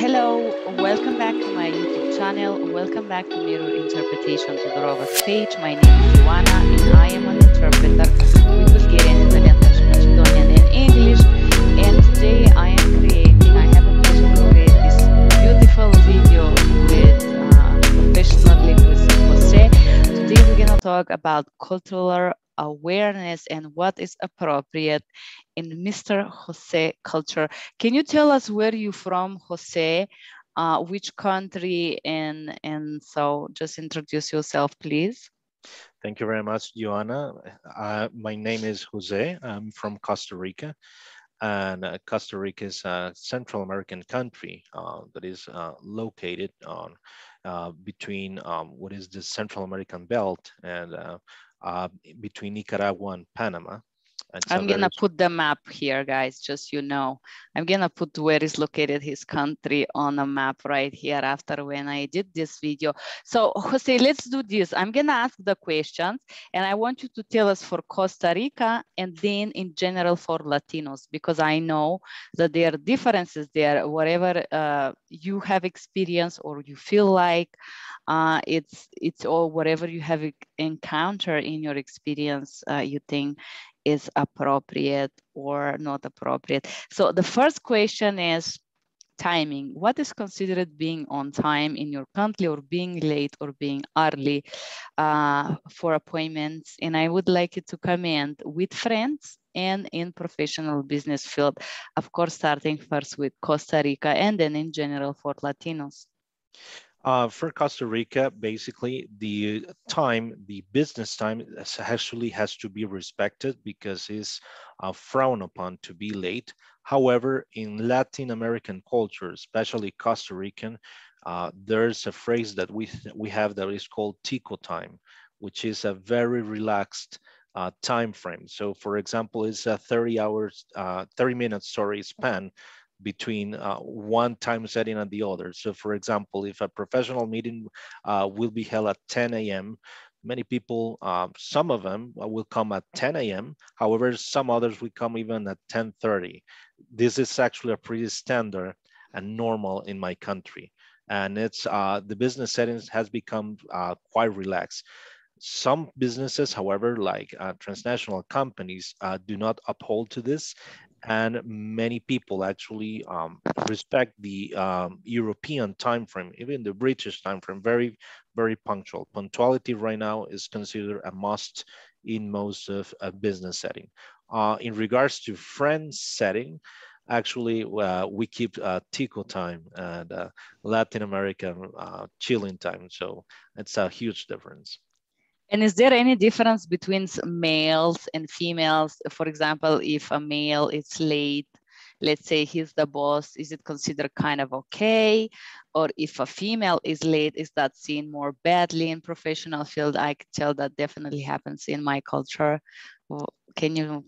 hello, welcome back to my YouTube channel. Welcome back to Mirror Interpretation to the Robot page. My name is Joanna and I am an interpreter with Bulgarian, Italian, Dutch, Macedonian and English. And today I am creating, I have a pleasure to create this beautiful video with uh, professionally with Jose. Today we're gonna talk about cultural awareness and what is appropriate Mr. Jose culture. Can you tell us where you're from, Jose? Uh, which country and and so just introduce yourself, please. Thank you very much, Joanna. Uh, my name is Jose. I'm from Costa Rica. And uh, Costa Rica is a Central American country uh, that is uh, located on uh, between um, what is the Central American belt and uh, between Nicaragua and Panama. I'm gonna put the map here, guys, just you know. I'm gonna put where is located his country on a map right here after when I did this video. So Jose, let's do this. I'm gonna ask the questions and I want you to tell us for Costa Rica and then in general for Latinos, because I know that there are differences there, whatever uh, you have experience or you feel like uh, it's, it's all whatever you have encountered in your experience, uh, you think is appropriate or not appropriate. So the first question is timing. What is considered being on time in your country or being late or being early uh, for appointments? And I would like you to comment with friends and in professional business field. Of course, starting first with Costa Rica and then in general for Latinos. Uh, for Costa Rica, basically the time, the business time actually has to be respected because it's uh, frowned upon to be late. However, in Latin American culture, especially Costa Rican, uh, there's a phrase that we, we have that is called tico time, which is a very relaxed uh, time frame. So for example, it's a 30 hours, uh, 30 minutes, sorry, span between uh, one time setting and the other. So for example, if a professional meeting uh, will be held at 10 a.m., many people, uh, some of them will come at 10 a.m. However, some others will come even at 10.30. This is actually a pretty standard and normal in my country. And it's uh, the business settings has become uh, quite relaxed. Some businesses, however, like uh, transnational companies, uh, do not uphold to this, and many people actually um, respect the um, European time frame, even the British time frame, very, very punctual. Punctuality right now is considered a must in most of a business setting. Uh, in regards to friends setting, actually uh, we keep uh, Tico time and uh, Latin American uh, chilling time. So it's a huge difference. And is there any difference between males and females? For example, if a male is late, let's say he's the boss, is it considered kind of okay? Or if a female is late, is that seen more badly in professional field? I can tell that definitely happens in my culture. Can you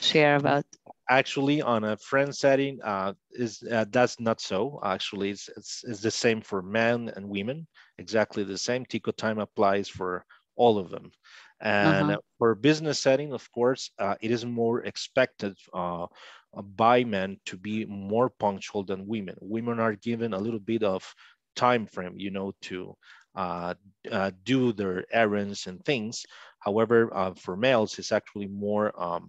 share about? Actually, on a friend setting, uh, is uh, that's not so. Actually, it's, it's, it's the same for men and women. Exactly the same. Tico time applies for all of them. And uh-huh. for business setting, of course, uh, it is more expected uh, by men to be more punctual than women. Women are given a little bit of time frame, you know, to uh, uh do their errands and things. However, uh, for males, it's actually more um,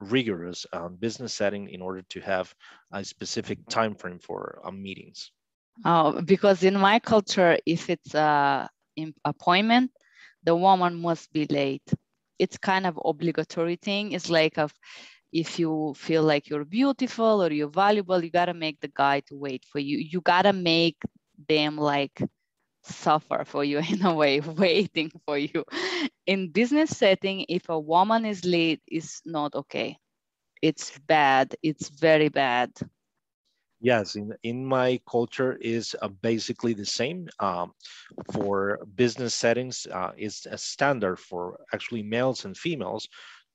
rigorous um, business setting in order to have a specific time frame for uh, meetings. Oh, because in my culture, if it's a appointment, the woman must be late. It's kind of obligatory thing. It's like if you feel like you're beautiful or you're valuable, you gotta make the guy to wait for you. You gotta make them like suffer for you in a way, waiting for you. In business setting, if a woman is late, it's not okay. It's bad. It's very bad. Yes, in, in my culture is uh, basically the same. Um, for business settings, uh, it's a standard for actually males and females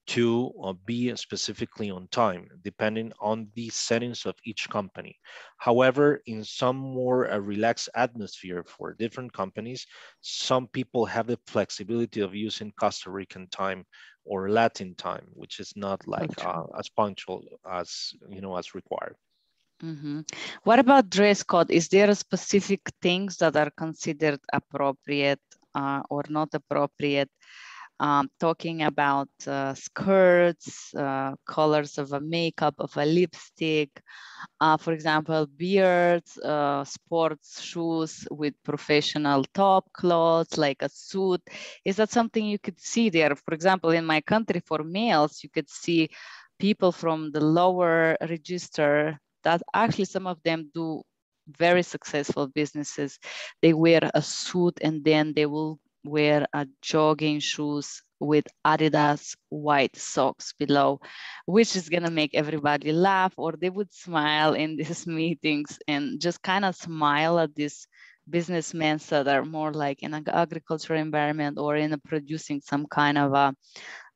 to uh, be specifically on time, depending on the settings of each company. However, in some more uh, relaxed atmosphere for different companies, some people have the flexibility of using Costa Rican time or Latin time, which is not like uh, as punctual as you know as required. Mm -hmm. What about dress code? Is there specific things that are considered appropriate uh, or not appropriate? Um, talking about uh, skirts, uh, colors of a makeup, of a lipstick, uh, for example, beards, uh, sports shoes with professional top clothes, like a suit. Is that something you could see there? For example, in my country, for males, you could see people from the lower register that actually some of them do very successful businesses. They wear a suit and then they will wear a jogging shoes with Adidas white socks below, which is gonna make everybody laugh or they would smile in these meetings and just kind of smile at these businessmen that are more like in an agricultural environment or in a producing some kind of a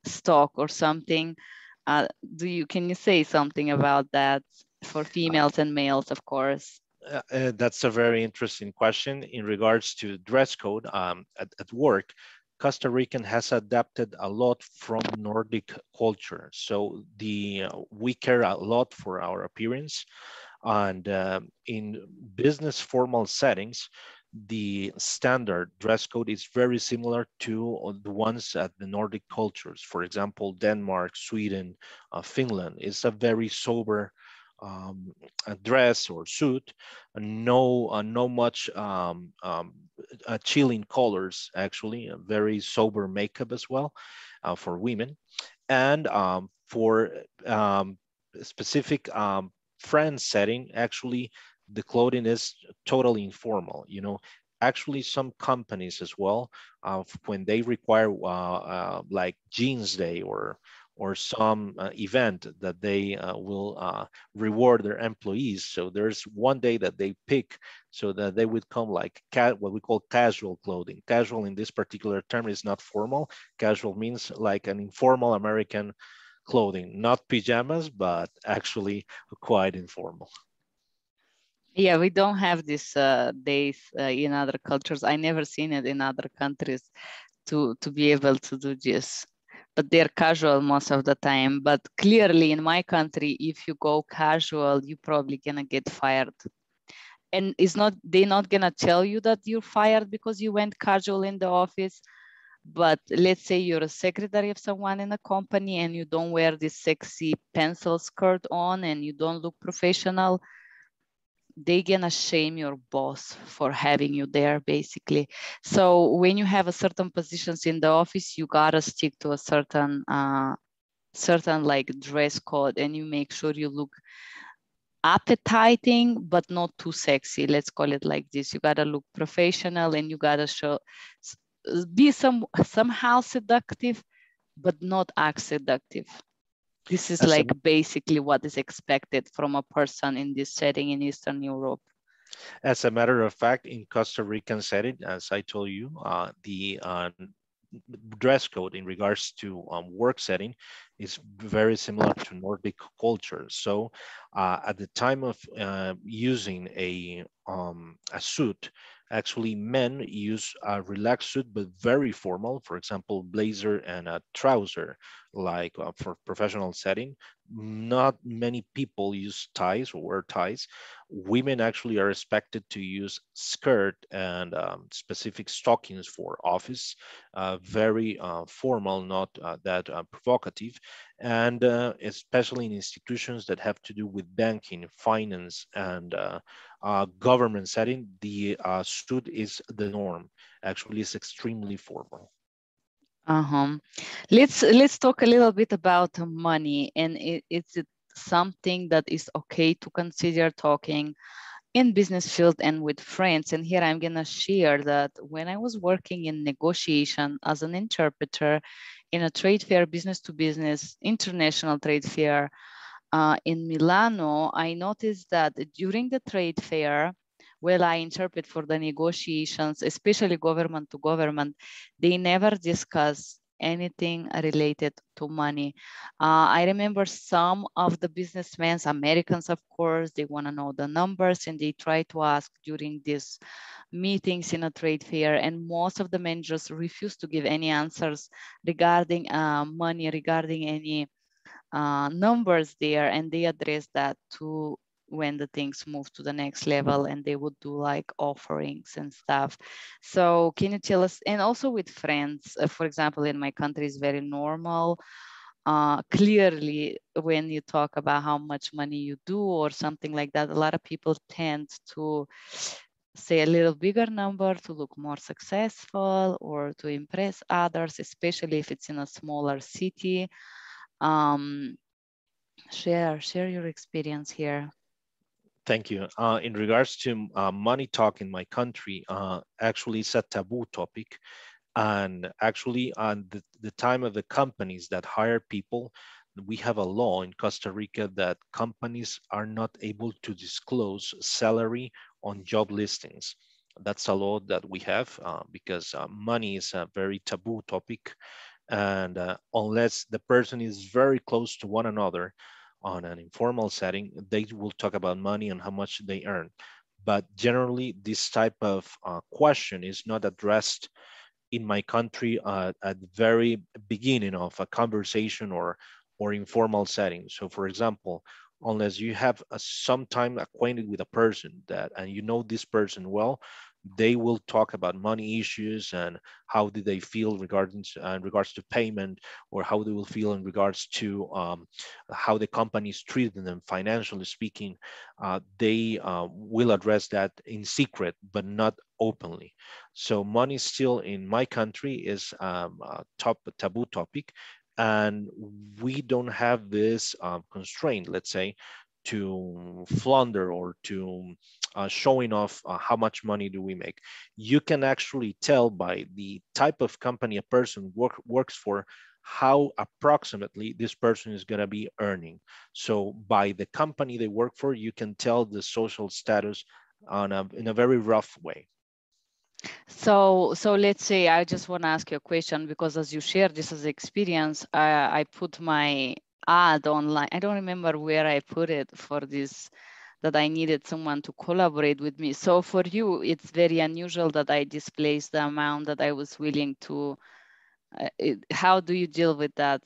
stock or something. Uh, do you, can you say something about that? For females and males, of course? Uh, uh, that's a very interesting question in regards to dress code um, at, at, work. Costa Rican has adapted a lot from Nordic culture. So the uh, we care a lot for our appearance. And uh, in business formal settings, the standard dress code is very similar to the ones at the Nordic cultures. For example, Denmark, Sweden, uh, Finland is a very sober um, a dress or suit, no uh, no much um, um, uh, chilling colors actually, very sober makeup as well uh, for women, and um, for um, specific um, friend setting, actually the clothing is totally informal. You know, actually some companies as well uh, when they require uh, uh, like jeans day or or some uh, event that they uh, will uh, reward their employees. So there's one day that they pick so that they would come like what we call casual clothing. Casual in this particular term is not formal. Casual means like an informal American clothing, not pajamas, but actually quite informal. Yeah, we don't have these uh, days uh, in other cultures. I never seen it in other countries to to be able to do this but they're casual most of the time. But clearly in my country, if you go casual, you're probably gonna get fired. And it's not they're not gonna tell you that you're fired because you went casual in the office. But let's say you're a secretary of someone in a company and you don't wear this sexy pencil skirt on and you don't look professional, they gonna shame your boss for having you there basically. So when you have a certain positions in the office you gotta stick to a certain uh, certain like dress code and you make sure you look appetizing but not too sexy. Let's call it like this. You gotta look professional and you gotta show be some somehow seductive but not act seductive this is like basically what is expected from a person in this setting in Eastern Europe. As a matter of fact, in Costa Rican setting, as I told you, uh, the uh, dress code in regards to um, work setting is very similar to Nordic culture. So uh, at the time of uh, using a, um, a suit, actually men use a relaxed suit, but very formal, for example, blazer and a trouser, like uh, for professional setting. Not many people use ties or wear ties. Women actually are expected to use skirt and um, specific stockings for office, uh, very uh, formal, not uh, that uh, provocative and uh, especially in institutions that have to do with banking, finance, and uh, government setting, the uh, suit is the norm. Actually, it's extremely formal. Uh-huh. Let's let's talk a little bit about money, and it, it's something that is okay to consider talking in business field and with friends. And here I'm gonna share that when I was working in negotiation as an interpreter in a trade fair, business to business, international trade fair uh, in Milano, I noticed that during the trade fair, while I interpret for the negotiations, especially government to government, they never discuss anything related to money. Uh, I remember some of the businessmen, Americans, of course, they want to know the numbers and they try to ask during these meetings in a trade fair. And most of the managers refuse to give any answers regarding uh, money, regarding any uh, numbers there. And they address that to when the things move to the next level and they would do like offerings and stuff so can you tell us and also with friends uh, for example in my country is very normal uh, clearly when you talk about how much money you do or something like that a lot of people tend to say a little bigger number to look more successful or to impress others especially if it's in a smaller city um, share share your experience here Thank you. Uh, in regards to uh, money talk in my country, uh, actually it's a taboo topic. And actually on the, the time of the companies that hire people, we have a law in Costa Rica that companies are not able to disclose salary on job listings. That's a law that we have uh, because uh, money is a very taboo topic. And uh, unless the person is very close to one another, on an informal setting, they will talk about money and how much they earn. But generally, this type of uh, question is not addressed in my country uh, at the very beginning of a conversation or, or informal setting. So for example, unless you have a, some time acquainted with a person that and you know this person well, they will talk about money issues and how do they feel regarding uh, in regards to payment or how they will feel in regards to um, how the company is treating them financially speaking uh, they uh, will address that in secret but not openly. So money still in my country is um, a top taboo topic and we don't have this um, constraint let's say to flounder or to uh, showing off uh, how much money do we make. You can actually tell by the type of company a person work, works for how approximately this person is going to be earning. So by the company they work for, you can tell the social status on a, in a very rough way. So, so let's say I just want to ask you a question because as you share this as experience, I, I put my ad online. I don't remember where I put it for this that I needed someone to collaborate with me. So for you, it's very unusual that I displaced the amount that I was willing to. Uh, it, how do you deal with that?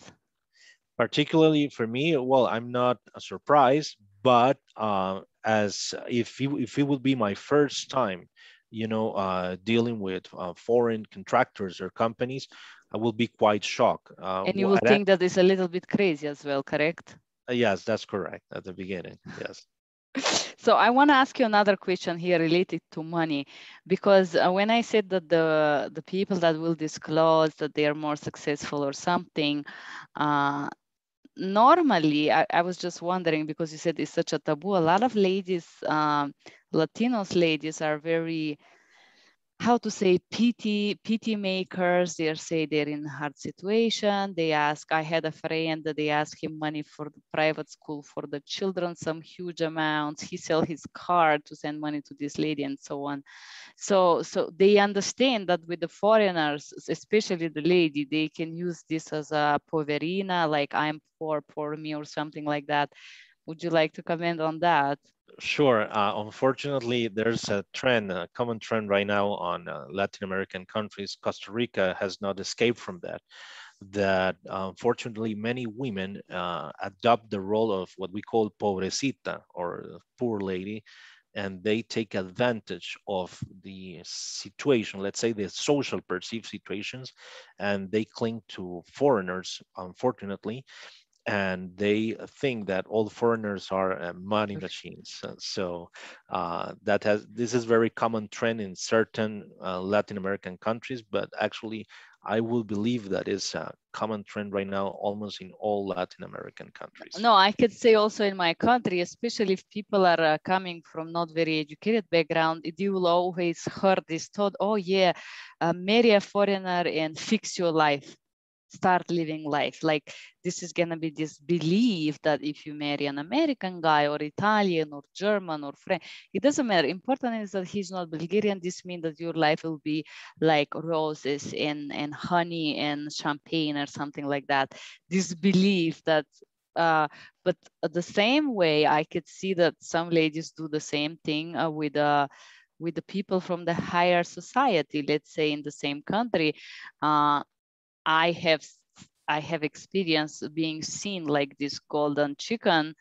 Particularly for me, well, I'm not surprised, but uh, as if it, if it would be my first time, you know, uh, dealing with uh, foreign contractors or companies, I will be quite shocked. Uh, and you will think that is a little bit crazy as well, correct? Uh, yes, that's correct at the beginning. Yes. so I want to ask you another question here related to money, because uh, when I said that the the people that will disclose that they are more successful or something, uh, normally I, I, was just wondering because you said it's such a taboo. A lot of ladies, um, Latinos ladies, are very how to say pity pity makers they say they're in hard situation. They ask i had a friend they asked him money for the private school for the children some huge amounts. He sell his car to send money to this lady and so on. So so they understand that with the foreigners especially the lady they can use this as a poverina like i'm poor poor me or something like that. Would you like to comment on that Sure. Uh, unfortunately, there's a trend, a common trend right now on uh, Latin American countries. Costa Rica has not escaped from that. That unfortunately, many women uh, adopt the role of what we call pobrecita or poor lady, and they take advantage of the situation, let's say the social perceived situations, and they cling to foreigners, unfortunately, and they think that all foreigners are uh, money machines. So uh, that has this is very common trend in certain uh, Latin American countries, but actually I will believe that is a common trend right now almost in all Latin American countries. No, I could say also in my country, especially if people are uh, coming from not very educated background, you will always heard this thought, oh yeah, uh, marry a foreigner and fix your life start living life. Like this is gonna be this belief that if you marry an American guy or Italian or German or French, it doesn't matter. Important is that he's not Bulgarian. This means that your life will be like roses and, and honey and champagne or something like that. This belief that uh, but the same way I could see that some ladies do the same thing uh, with uh, with the people from the higher society, let's say in the same country. Uh, I have I have experience being seen like this golden chicken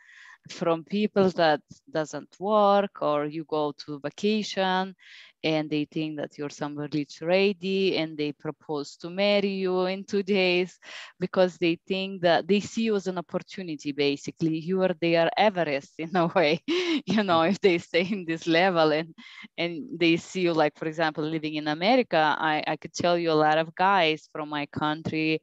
from people that doesn't work or you go to vacation and they think that you're rich ready and they propose to marry you in two days because they think that they see you as an opportunity basically. You are their everest in a way you know if they stay in this level and and they see you like for example living in america i i could tell you a lot of guys from my country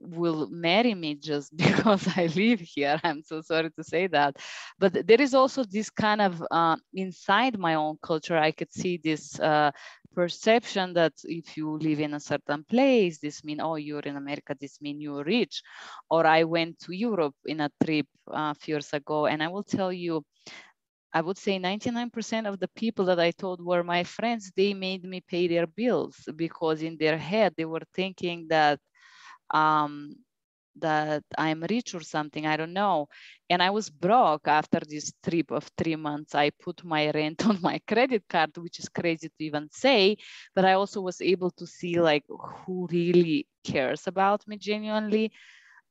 will marry me just because I live here. I'm so sorry to say that. But there is also this kind of uh, inside my own culture, I could see this uh, perception that if you live in a certain place, this mean, oh, you're in America, this mean you're rich. Or I went to Europe in a trip uh, a few years ago, and I will tell you, I would say 99% of the people that I told were my friends, they made me pay their bills because in their head, they were thinking that um, that I'm rich or something. I don't know. And I was broke after this trip of three months. I put my rent on my credit card, which is crazy to even say. But I also was able to see like who really cares about me genuinely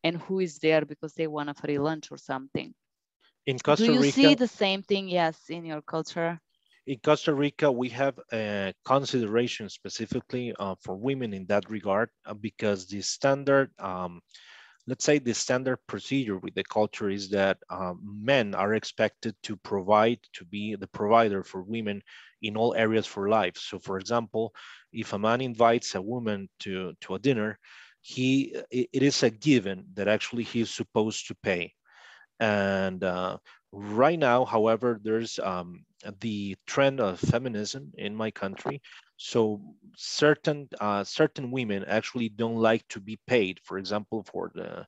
and who is there because they want a free lunch or something. In Costa Rica, Do you see the same thing? Yes, in your culture in Costa Rica, we have a consideration specifically uh, for women in that regard uh, because the standard, um, let's say the standard procedure with the culture is that um, men are expected to provide, to be the provider for women in all areas for life. So for example, if a man invites a woman to, to a dinner, he it, it is a given that actually he is supposed to pay. And uh, right now, however, there's um, the trend of feminism in my country. So certain uh, certain women actually don't like to be paid, for example, for the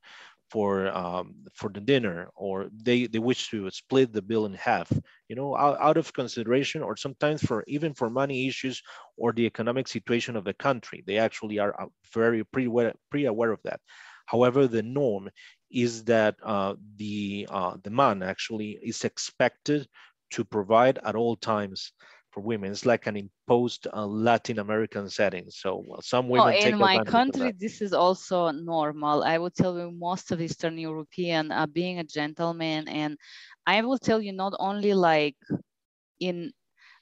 for um, for the dinner, or they they wish to split the bill in half. You know, out, out of consideration, or sometimes for even for money issues or the economic situation of the country, they actually are uh, very aware, pretty aware of that. However, the norm is that uh, the uh, the man actually is expected to provide at all times for women. It's like an imposed uh, Latin American setting. So well, some women. Oh, in my country, this is also normal. I would tell you most of Eastern European are being a gentleman, and I will tell you not only like in.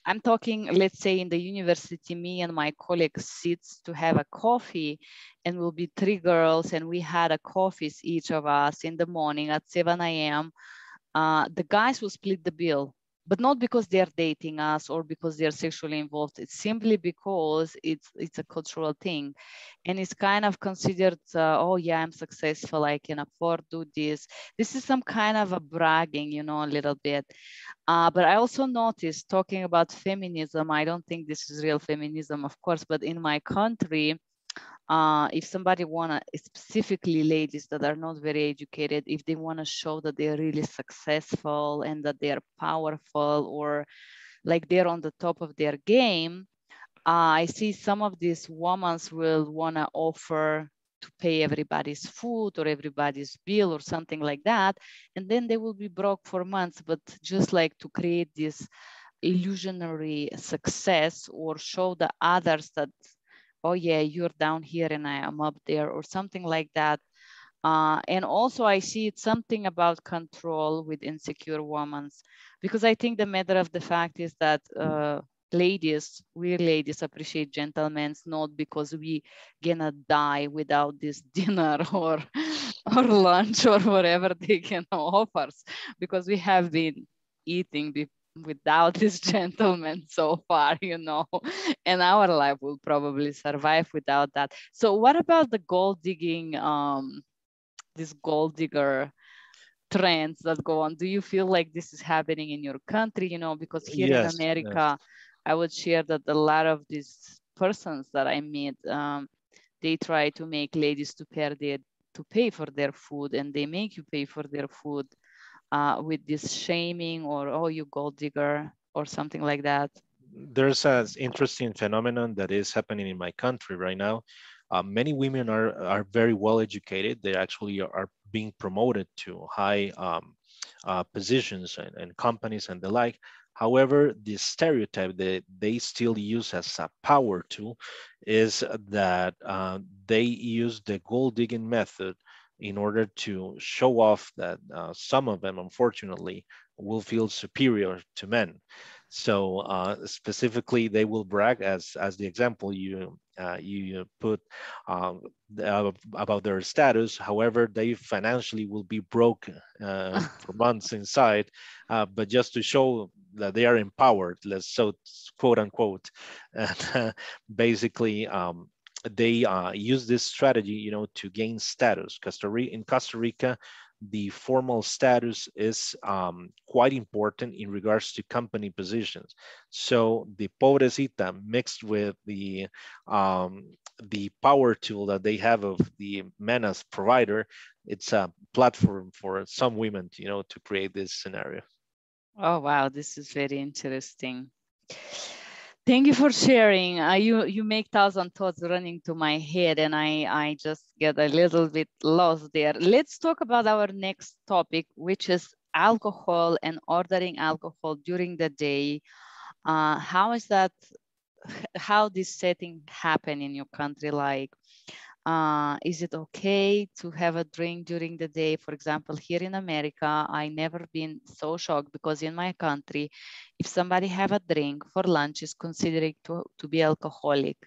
I'm talking, let's say in the university, me and my colleagues sits to have a coffee and we'll be three girls and we had a coffees, each of us in the morning at 7 a.m. Uh, the guys will split the bill but not because they're dating us or because they're sexually involved. It's simply because it's it's a cultural thing, and it's kind of considered, uh, oh yeah, I'm successful, I can afford do this. This is some kind of a bragging, you know, a little bit. Uh, but I also noticed talking about feminism. I don't think this is real feminism, of course, but in my country uh, if somebody wanna, specifically ladies that are not very educated, if they wanna show that they're really successful and that they're powerful or like they're on the top of their game, uh, I see some of these women will wanna offer to pay everybody's food or everybody's bill or something like that. And then they will be broke for months, but just like to create this illusionary success or show the others that oh yeah, you're down here and I am up there or something like that. Uh, and also I see it's something about control with insecure women because I think the matter of the fact is that uh, ladies, we ladies appreciate gentlemen, not because we gonna die without this dinner or or lunch or whatever they can offer us, because we have been eating without this gentleman so far, you know, and our life will probably survive without that. So what about the gold digging, um, this gold digger trends that go on? Do you feel like this is happening in your country, you know, because here yes, in America, yes. I would share that a lot of these persons that I meet, um, they try to make ladies to pay their to pay for their food and they make you pay for their food uh, with this shaming or oh you gold digger or something like that? There's an interesting phenomenon that is happening in my country right now. Uh, many women are are very well educated. They actually are being promoted to high um, uh, positions and, and companies and the like. However, the stereotype that they still use as a power tool is that uh, they use the gold digging method in order to show off that uh, some of them, unfortunately, will feel superior to men. So uh, specifically, they will brag as as the example you uh, you put um, about their status. However, they financially will be broke uh, for months inside, uh, but just to show that they are empowered, let's so quote unquote, and uh, basically. Um, they uh, use this strategy, you know, to gain status. Costa Rica, in Costa Rica, the formal status is um, quite important in regards to company positions. So the pobrecita mixed with the um, the power tool that they have of the MENA's provider, it's a platform for some women, you know, to create this scenario. Oh, wow, this is very interesting. Thank you for sharing. Uh, you you make thousand thoughts running to my head, and I I just get a little bit lost there. Let's talk about our next topic, which is alcohol and ordering alcohol during the day. Uh, how is that? How this setting happen in your country? Like, uh, is it okay to have a drink during the day? For example, here in America, I never been so shocked because in my country, if somebody have a drink for lunch is considered to, to be alcoholic.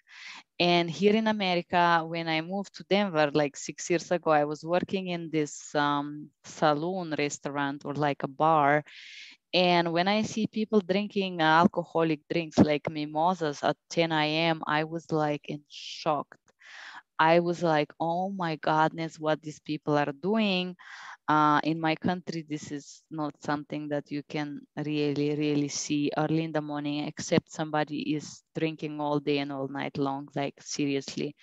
And here in America, when I moved to Denver, like six years ago, I was working in this um, saloon restaurant or like a bar. And when I see people drinking alcoholic drinks like mimosas at 10 a.m., I was like in shock I was like, oh my goodness, what these people are doing. Uh, in my country, this is not something that you can really, really see early in the morning, except somebody is drinking all day and all night long, like seriously.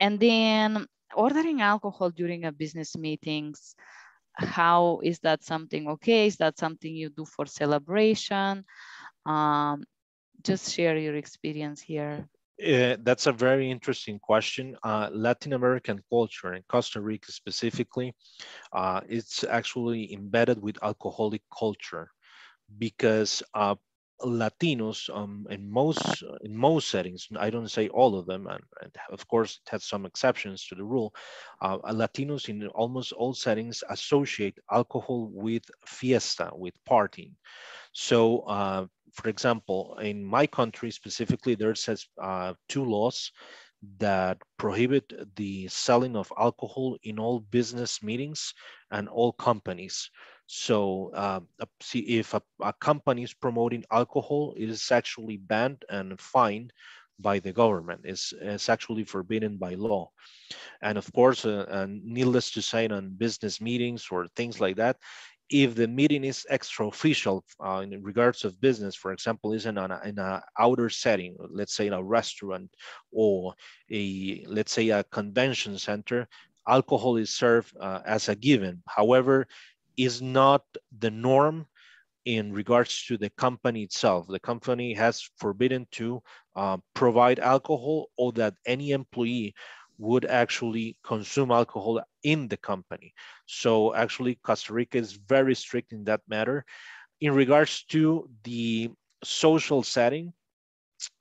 And then ordering alcohol during a business meetings, how is that something okay? Is that something you do for celebration? Um, just share your experience here. Uh, that's a very interesting question. Uh, Latin American culture and Costa Rica specifically, uh, it's actually embedded with alcoholic culture because uh, Latinos um, in most in most settings, I don't say all of them, and, and of course it has some exceptions to the rule. Uh, Latinos in almost all settings associate alcohol with fiesta, with partying. So uh, for example, in my country specifically, there's uh, two laws that prohibit the selling of alcohol in all business meetings and all companies. So uh, see if a, a, company is promoting alcohol, it is actually banned and fined by the government. It's, it's actually forbidden by law. And of course, uh, uh, needless to say, on business meetings or things like that, if the meeting is extra official uh, in regards of business, for example, isn't in an in a outer setting, let's say in a restaurant or a let's say a convention center, alcohol is served uh, as a given. However, is not the norm in regards to the company itself. The company has forbidden to uh, provide alcohol or that any employee would actually consume alcohol in the company. So actually Costa Rica is very strict in that matter. In regards to the social setting,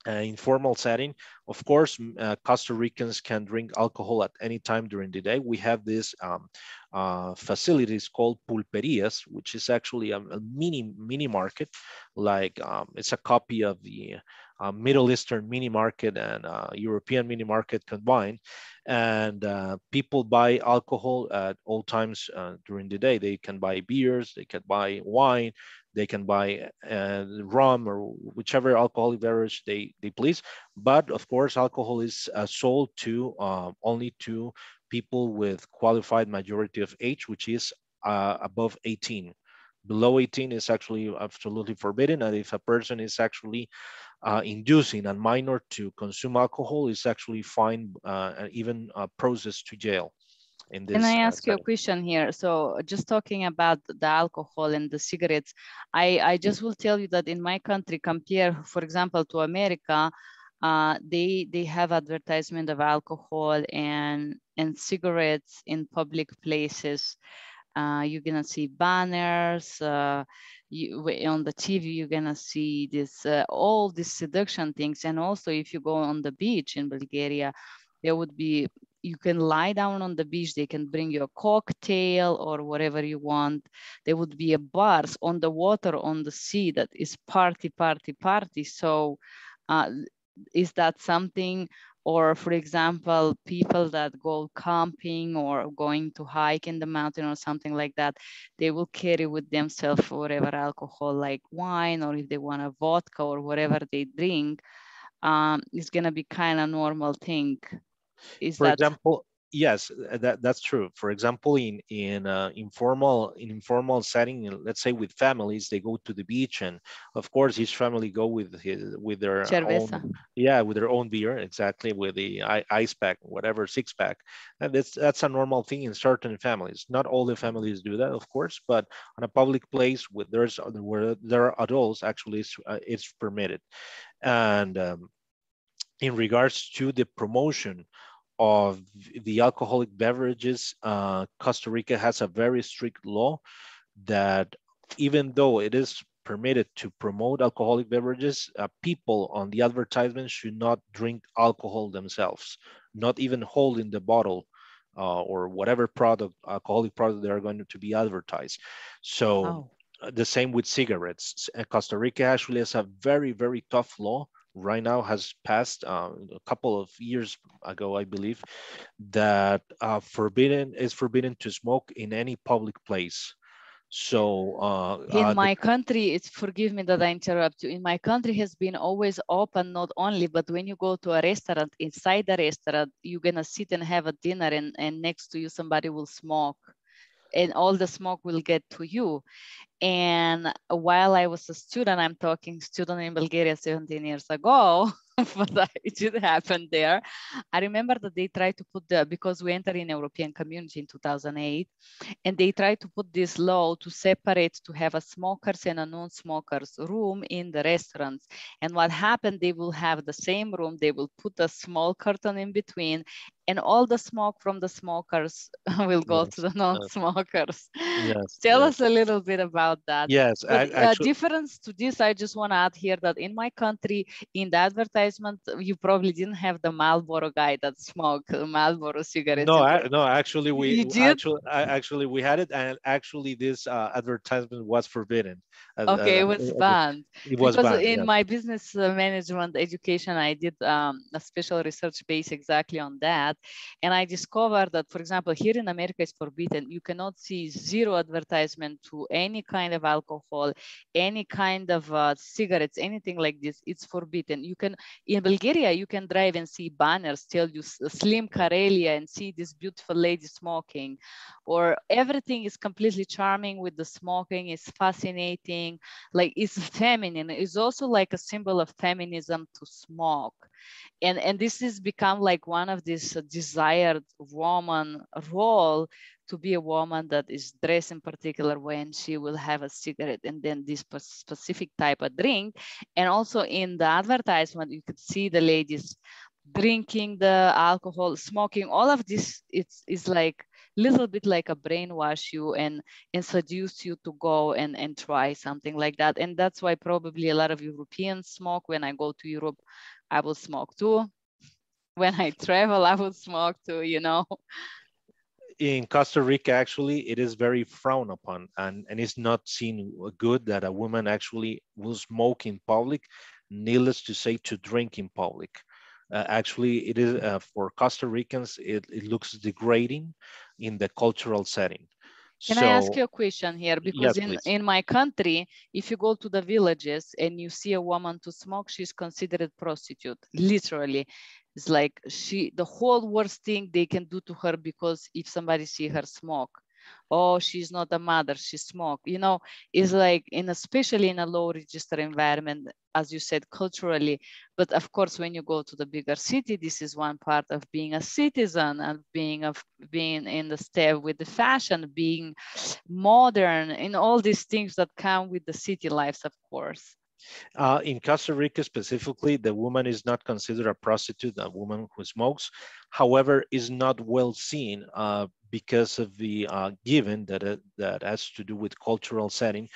uh, informal setting, of course, uh, Costa Ricans can drink alcohol at any time during the day. We have these um, uh, facilities called pulperias, which is actually a, a mini mini market, like um, it's a copy of the uh, Middle Eastern mini market and uh, European mini market combined. And uh, people buy alcohol at all times uh, during the day. They can buy beers, they can buy wine, they can buy uh, rum or whichever alcoholic beverage they, they please. But of course, alcohol is uh, sold to only to people with qualified majority of age, which is above 18 below 18 is actually absolutely forbidden and if a person is actually uh, inducing a minor to consume alcohol is actually fine uh, even uh, processed to jail. In this, Can I uh, ask you a question here? So just talking about the alcohol and the cigarettes, I, I just will tell you that in my country, compare, for example, to America, uh, they they have advertisement of alcohol and and cigarettes in public places. Uh, you're gonna see banners. Uh, you, on the TV, you're gonna see this uh, all these seduction things. And also, if you go on the beach in Bulgaria, there would be you can lie down on the beach. They can bring you a cocktail or whatever you want. There would be a bars on the water, on the sea that is party, party, party. So uh, is that something or for example, people that go camping or going to hike in the mountain or something like that, they will carry with themselves whatever alcohol like wine or if they want a vodka or whatever they drink, um, it's gonna be kind of normal thing. Is for that example, yes, uh, that, that's true. For example, in in uh, informal in informal setting, let's say with families, they go to the beach, and of course, each family go with his with their Cerveza. own yeah with their own beer, exactly with the ice pack, whatever six pack, and that's that's a normal thing in certain families. Not all the families do that, of course, but on a public place with there's where there are adults, actually, it's, uh, it's permitted, and um, in regards to the promotion of the alcoholic beverages, uh, Costa Rica has a very strict law that even though it is permitted to promote alcoholic beverages, uh, people on the advertisement should not drink alcohol themselves, not even holding the bottle uh, or whatever product, alcoholic product they are going to be advertised. So oh. the same with cigarettes. Costa Rica actually has a very, very tough law right now has passed uh, a couple of years ago, I believe, that uh, forbidden is forbidden to smoke in any public place. So uh, in uh, my the, country, it's forgive me that I interrupt you. In my country, has been always open, not only, but when you go to a restaurant, inside the restaurant, you're gonna sit and have a dinner, and, and next to you somebody will smoke and all the smoke will get to you. And while I was a student, I'm talking student in Bulgaria 17 years ago, but it did happen there. I remember that they tried to put the, because we entered in European community in 2008, and they tried to put this law to separate, to have a smokers and a non-smokers room in the restaurants. And what happened, they will have the same room, they will put a small curtain in between, and all the smoke from the smokers will go yes, to the non-smokers. Yes, Tell yes. us a little bit about that. Yes, but, uh, actually, difference to this, I just want to add here that in my country, in the advertisement, you probably didn't have the Marlboro guy that smoked Marlboro cigarettes. No, I, no, actually, we actually, actually we had it, and actually, this uh, advertisement was forbidden. Okay, uh, it was banned. It was because banned, in yeah. my business uh, management education, I did um, a special research base exactly on that that. And I discovered that, for example, here in America, it's forbidden. You cannot see zero advertisement to any kind of alcohol, any kind of uh, cigarettes, anything like this. It's forbidden. You can, in Bulgaria, you can drive and see banners tell you Slim Karelia and see this beautiful lady smoking, or everything is completely charming with the smoking. It's fascinating. Like it's feminine. It's also like a symbol of feminism to smoke and and this has become like one of uh, desired woman role to be a woman that is dressed in particular way and she will have a cigarette and then this specific type of drink and also in the advertisement you could see the ladies drinking the alcohol smoking all of this it's is like little bit like a brainwash you and, and seduce you to go and, and try something like that. And that's why probably a lot of Europeans smoke. When I go to Europe, I will smoke too. When I travel, I will smoke too, you know. In Costa Rica, actually, it is very frowned upon and, and it's not seen good that a woman actually will smoke in public, needless to say, to drink in public. Uh, actually, it is uh, for Costa Ricans, it, it looks degrading in the cultural setting. Can so, I ask you a question here? Because in, in my country, if you go to the villages and you see a woman to smoke, she's considered prostitute, literally. It's like she, the whole worst thing they can do to her because if somebody see her smoke, oh she's not a mother she smoke. You know it's like in especially in a low register environment as you said culturally. But of course when you go to the bigger city this is one part of being a citizen and being of being in the step with the fashion being modern and all these things that come with the city lives of course uh, in Costa Rica specifically, the woman is not considered a prostitute, a woman who smokes. However, is not well seen uh, because of the uh, given that uh, that has to do with cultural setting,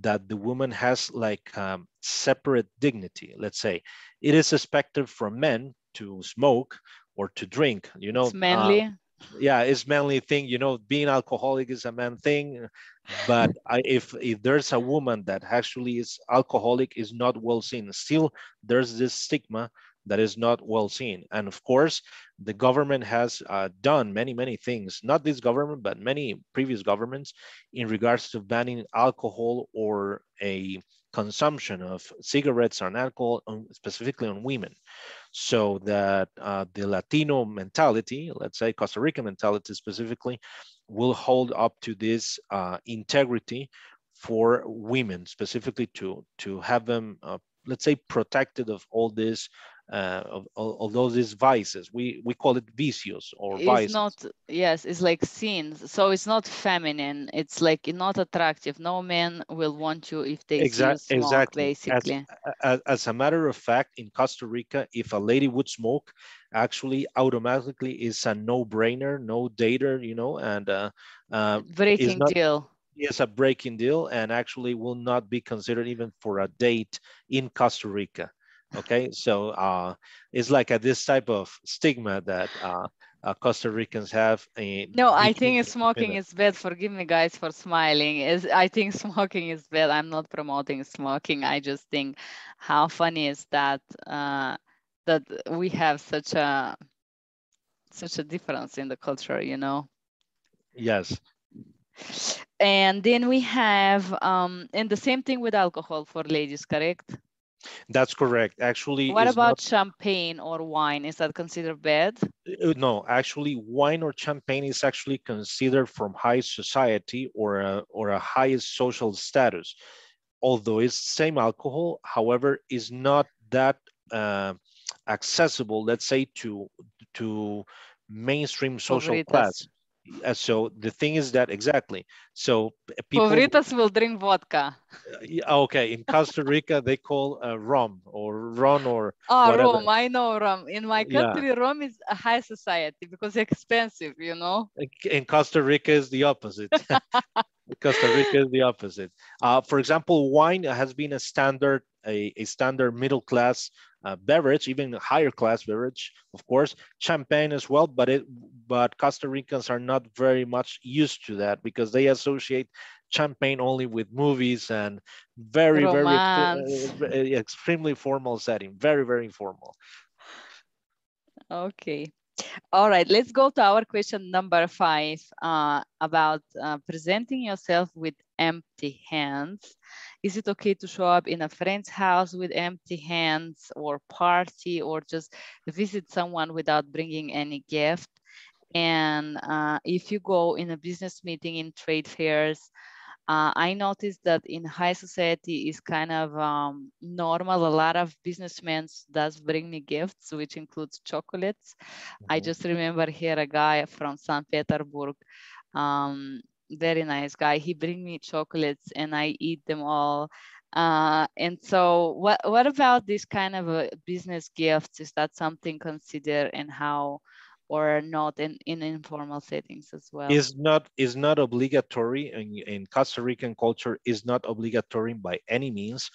that the woman has like um, separate dignity. Let's say it is expected from men to smoke or to drink. You know, it's manly. Uh, yeah, it's manly thing. You know, being alcoholic is a man thing. But I, if if there's a woman that actually is alcoholic, is not well seen. Still, there's this stigma that is not well seen. And of course, the government has uh, done many, many things, not this government, but many previous governments in regards to banning alcohol or a consumption of cigarettes and alcohol, on, specifically on women. So that uh, the Latino mentality, let's say Costa Rica mentality specifically, will hold up to this uh, integrity for women, specifically to, to have them, uh, let's say, protected of all this uh, of, of, of these vices. We we call it vicios or it's vices. not yes, it's like sins. So it's not feminine. It's like not attractive. No man will want you if they exactly, see you smoke, exactly. basically. As, as, as, a matter of fact, in Costa Rica, if a lady would smoke, actually automatically is a no-brainer, no dater, you know, and uh, uh, breaking not, deal. Yes, a breaking deal, and actually will not be considered even for a date in Costa Rica okay so uh, it's like a, this type of stigma that uh, uh, Costa Ricans have. no, I think smoking is bad. Forgive me, guys, for smiling. Is I think smoking is bad. I'm not promoting smoking. I just think how funny is that uh, that we have such a such a difference in the culture, you know. Yes. And then we have, um, and the same thing with alcohol for ladies, correct? That's correct. Actually, what about not... champagne or wine? Is that considered bad? Uh, no, actually, wine or champagne is actually considered from high society or a, or a highest social status. Although it's same alcohol, however, is not that uh, accessible, let's say, to to mainstream social class. Uh, so the thing is that exactly. So people. Will drink vodka. Uh, okay, in Costa Rica they call uh, rum or ron or. Oh, whatever. rum! I know rum. In my country, yeah. rum is a high society because it's expensive. You know. In Costa Rica is the opposite. Costa Rica is the opposite. Uh, for example, wine has been a standard, a, a standard middle class uh, beverage, even higher class beverage, of course, champagne as well, but it, but Costa Ricans are not very much used to that because they associate champagne only with movies and very, Romance. very uh, extremely formal setting, very, very informal. Okay. All right, let's go to our question number five uh, about uh, presenting yourself with empty hands. Is it okay to show up in a friend's house with empty hands or party or just visit someone without bringing any gift? And uh, if you go in a business meeting in trade fairs, uh, I noticed that in high society is kind of um, normal. A lot of businessmen does bring me gifts, which includes chocolates. Mm-hmm. I just remember here a guy from St. Petersburg, um, very nice guy. He bring me chocolates and I eat them all. Uh, and so what, what about this kind of a business gifts? Is that something considered and how or not in, in informal settings as well? Is not is not obligatory in, in Costa Rican culture is not obligatory by any means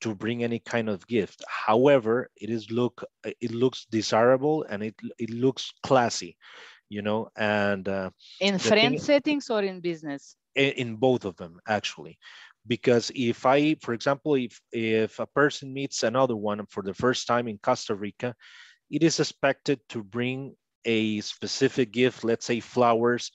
to bring any kind of gift. However, it is look it looks desirable and it it looks classy, you know. And uh, in friend settings or in business? In, in both of them actually, because if I, for example, if if a person meets another one for the first time in Costa Rica, it is expected to bring a specific gift, let's say flowers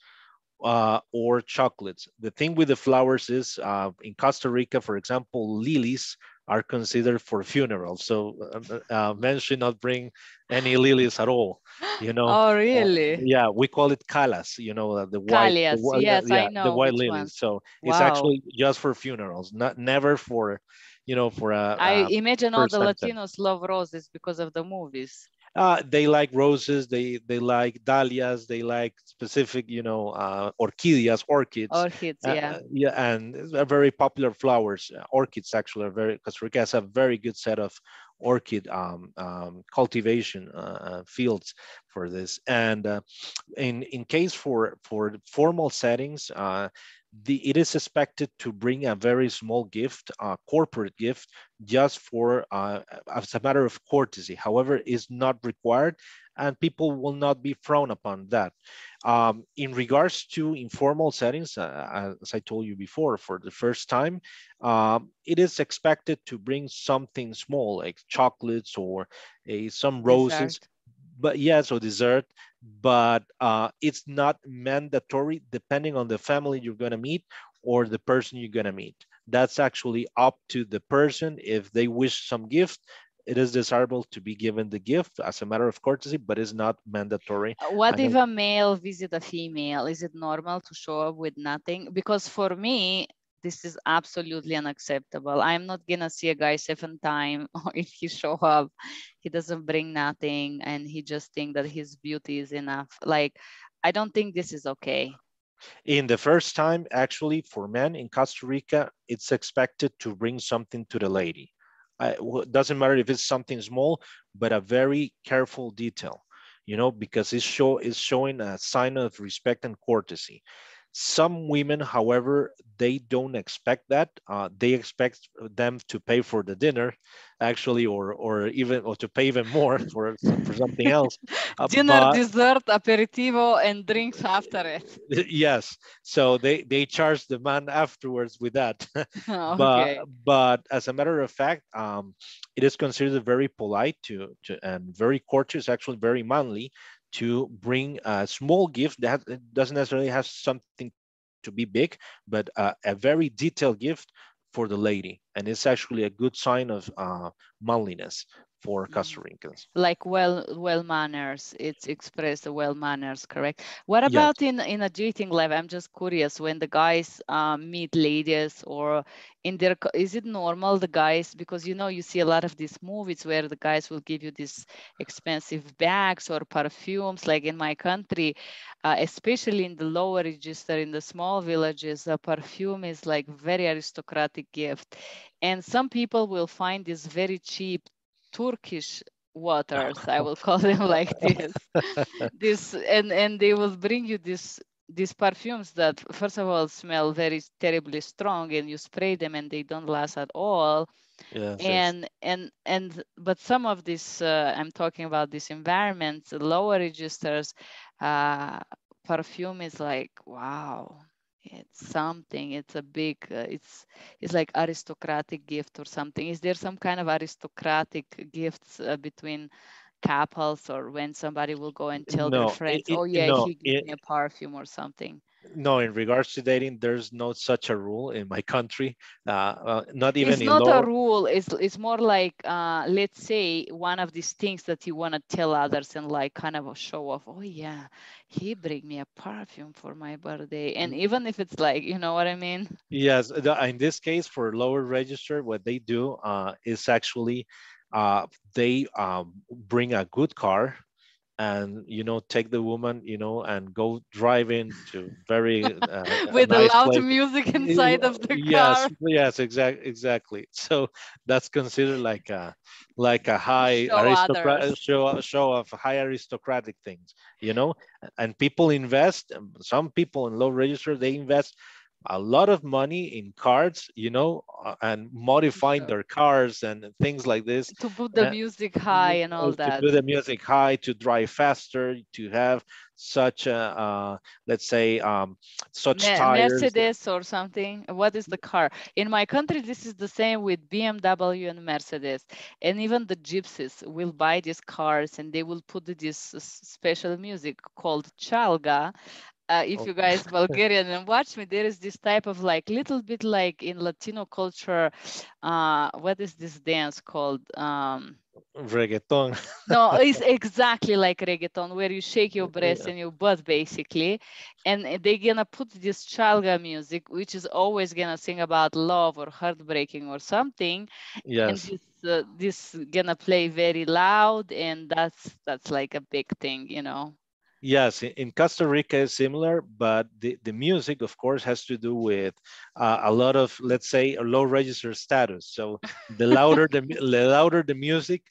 uh, or chocolates. The thing with the flowers is uh, in Costa Rica, for example, lilies are considered for funerals. So uh, uh men should not bring any lilies at all, you know. Oh, uh, really? yeah, we call it calas, you know, uh, the white, the white yes, yeah, I know the white lilies. One. So wow. it's actually just for funerals, not never for, you know, for a. I imagine all the Latinos love roses because of the movies uh, they like roses, they they like dahlias, they like specific, you know, uh, orchideas, orchids. Orchids, yeah. Uh, yeah, and they're very popular flowers. Uh, orchids actually are very, Costa Rica has a very good set of orchid um, um, cultivation uh, uh, fields for this. And in in case for for formal settings, the, it is expected to bring a very small gift, a corporate gift, just for uh, as a matter of courtesy. However, is not required, and people will not be frowned upon that. Um, in regards to informal settings, uh, as I told you before, for the first time, um, it is expected to bring something small like chocolates or a, some roses. But yes, or dessert, but uh, it's not mandatory depending on the family you're going to meet or the person you're going to meet. That's actually up to the person. If they wish some gift, it is desirable to be given the gift as a matter of courtesy, but it's not mandatory. Uh, what if a male visit a female? Is it normal to show up with nothing? Because for me, this is absolutely unacceptable. I'm not gonna see a guy seven time or if he show up, he doesn't bring nothing and he just think that his beauty is enough. Like, I don't think this is okay. In the first time, actually, for men in Costa Rica, it's expected to bring something to the lady. It doesn't matter if it's something small, but a very careful detail, you know, because it's, show, it's showing a sign of respect and courtesy. Some women, however, they don't expect that. Uh, they expect them to pay for the dinner, actually, or or even or to pay even more for for something else. Uh, dinner, but, dessert, aperitivo, and drinks after it. Yes, so they they charge the man afterwards with that. okay. But but as a matter of fact, um, it is considered very polite to, to and very courteous, actually very manly to bring a small gift that doesn't necessarily have something to be big, but uh, a very detailed gift for the lady. And it's actually a good sign of uh, manliness for mm-hmm. Costa Ricans. Like well well manners, it's expressed well manners, correct? What about yes. in in a dating life? I'm just curious when the guys um, meet ladies or in their is it normal the guys because you know you see a lot of these movies where the guys will give you these expensive bags or perfumes like in my country uh, especially in the lower register in the small villages a perfume is like very aristocratic gift and some people will find this very cheap Turkish waters, I will call them like this. this and and they will bring you this these perfumes that first of all smell very terribly strong and you spray them and they don't last at all yes, and yes. and and but some of this uh, i'm talking about these environments lower registers uh, perfume is like wow it's something it's a big uh, it's it's like aristocratic gift or something. Is there some kind of aristocratic gifts uh, between couples or when somebody will go and tell no, their friends it, oh yeah no, he gave it, me a perfume or something no in regards to dating there's no such a rule in my country. Uh, uh, not even it's not a rule. It's it's more like uh, let's say one of these things that you want to tell others and like kind of a show off oh yeah he bring me a perfume for my birthday. And mm. even if it's like you know what i mean? Yes in this case for lower register what they do uh, is actually uh, they um, bring a good car and you know take the woman you know and go driving to very uh, with a nice loud place. music inside of the yes, car. yes exactly exactly. So that's considered like a like a high show aristocratic show, show of high aristocratic things you know? And people invest some people in low register they invest a lot of money in cards, you know, uh, and modifying their cars and things like this. To put the uh, music high and all to that. To put the music high, to drive faster, to have such a, uh, let's say, um, such Me tires. Mercedes or something. What is the car? In my country, this is the same with BMW and Mercedes. And even the gypsies will buy these cars and they will put this special music called chalga uh, if you guys Bulgarian and watch me, there is this type of like little bit like in Latino culture. Uh, what is this dance called? Um, reggaeton. no, it's exactly like reggaeton, where you shake your breast yeah. and your butt basically, and they're gonna put this chalga music, which is always gonna sing about love or heartbreaking or something. Yes. And this, uh, this gonna play very loud, and that's that's like a big thing, you know. Yes, in Costa Rica is similar, but the, the music, of course, has to do with uh, a lot of, let's say, a low register status. So the louder the, the louder the music,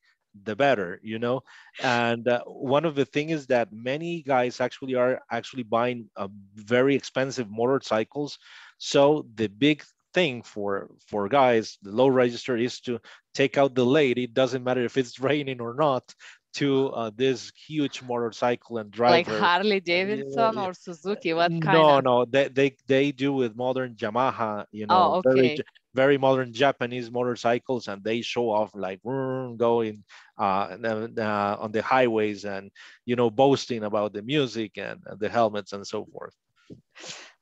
the better, you know. And uh, one of the things is that many guys actually are actually buying uh, very expensive motorcycles. So the big thing for for guys the low register is to take out the lady it doesn't matter if it's raining or not to uh, this huge motorcycle and driver. Like Harley Davidson yeah. or Suzuki, what kind no, of? No, they, they, they do with modern Yamaha, you know, oh, okay. very, very modern Japanese motorcycles and they show off like going uh, uh, on the highways and, you know, boasting about the music and the helmets and so forth.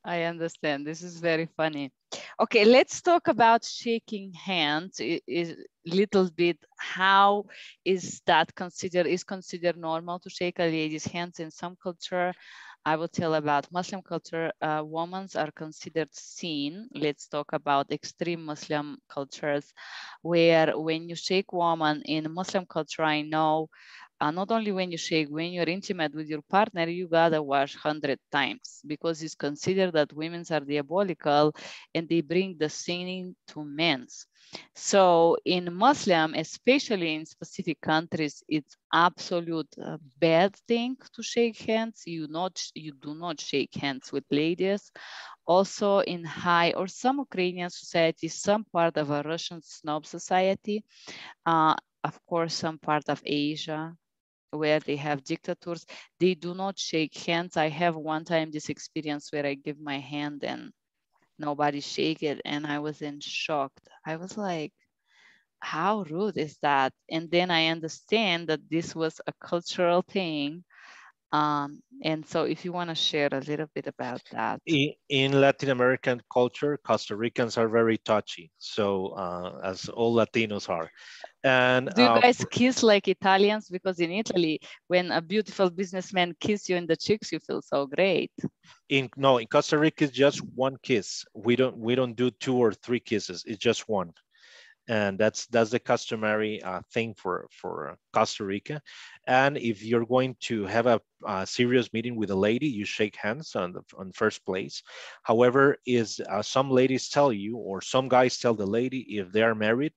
I understand. This is very funny. Okay, let's talk about shaking hands. Is little bit how is that considered? Is considered normal to shake a lady's hands in some culture? I will tell about Muslim culture. Uh, women are considered seen. Let's talk about extreme Muslim cultures, where when you shake woman in Muslim culture, I know uh, not only when you shake, when you're intimate with your partner, you gotta wash 100 times because it's considered that women are diabolical and they bring the sinning to men. So in Muslim, especially in specific countries, it's absolute uh, bad thing to shake hands. You not you do not shake hands with ladies. Also in high or some Ukrainian society, some part of a Russian snob society, uh, of course, some part of Asia, where they have dictators, they do not shake hands. I have one time this experience where I give my hand and nobody shake it and I was in shock. I was like, how rude is that? And then I understand that this was a cultural thing. Um, and so if you want to share a little bit about that. In, in, Latin American culture, Costa Ricans are very touchy. So uh, as all Latinos are. And do you uh, guys kiss like Italians? Because in Italy, when a beautiful businessman kiss you in the cheeks, you feel so great. In no, in Costa Rica, it's just one kiss. We don't we don't do two or three kisses. It's just one, and that's that's the customary uh, thing for for Costa Rica. And if you're going to have a, a, serious meeting with a lady, you shake hands on the on first place. However, is uh, some ladies tell you or some guys tell the lady if they are married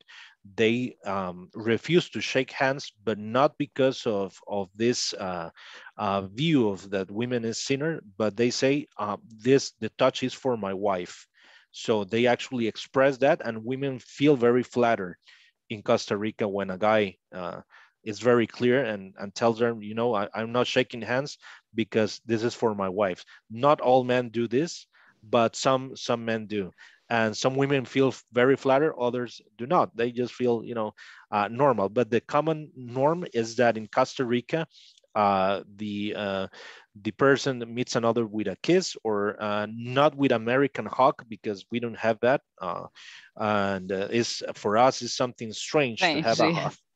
they um, refuse to shake hands, but not because of, of this uh, uh, view of that women is sinner, but they say uh, this, the touch is for my wife. So they actually express that and women feel very flattered in Costa Rica when a guy uh, is very clear and, and tells them, you know, I, I'm not shaking hands because this is for my wife. Not all men do this, but some some men do. And some women feel very flattered others do not. They just feel you know uh, normal. But the common norm is that in costa rica uh, the uh, the person meets another with a kiss or uh, not with American hug because we don't have that. Uh, and uh, is for us is something strange, strange to have a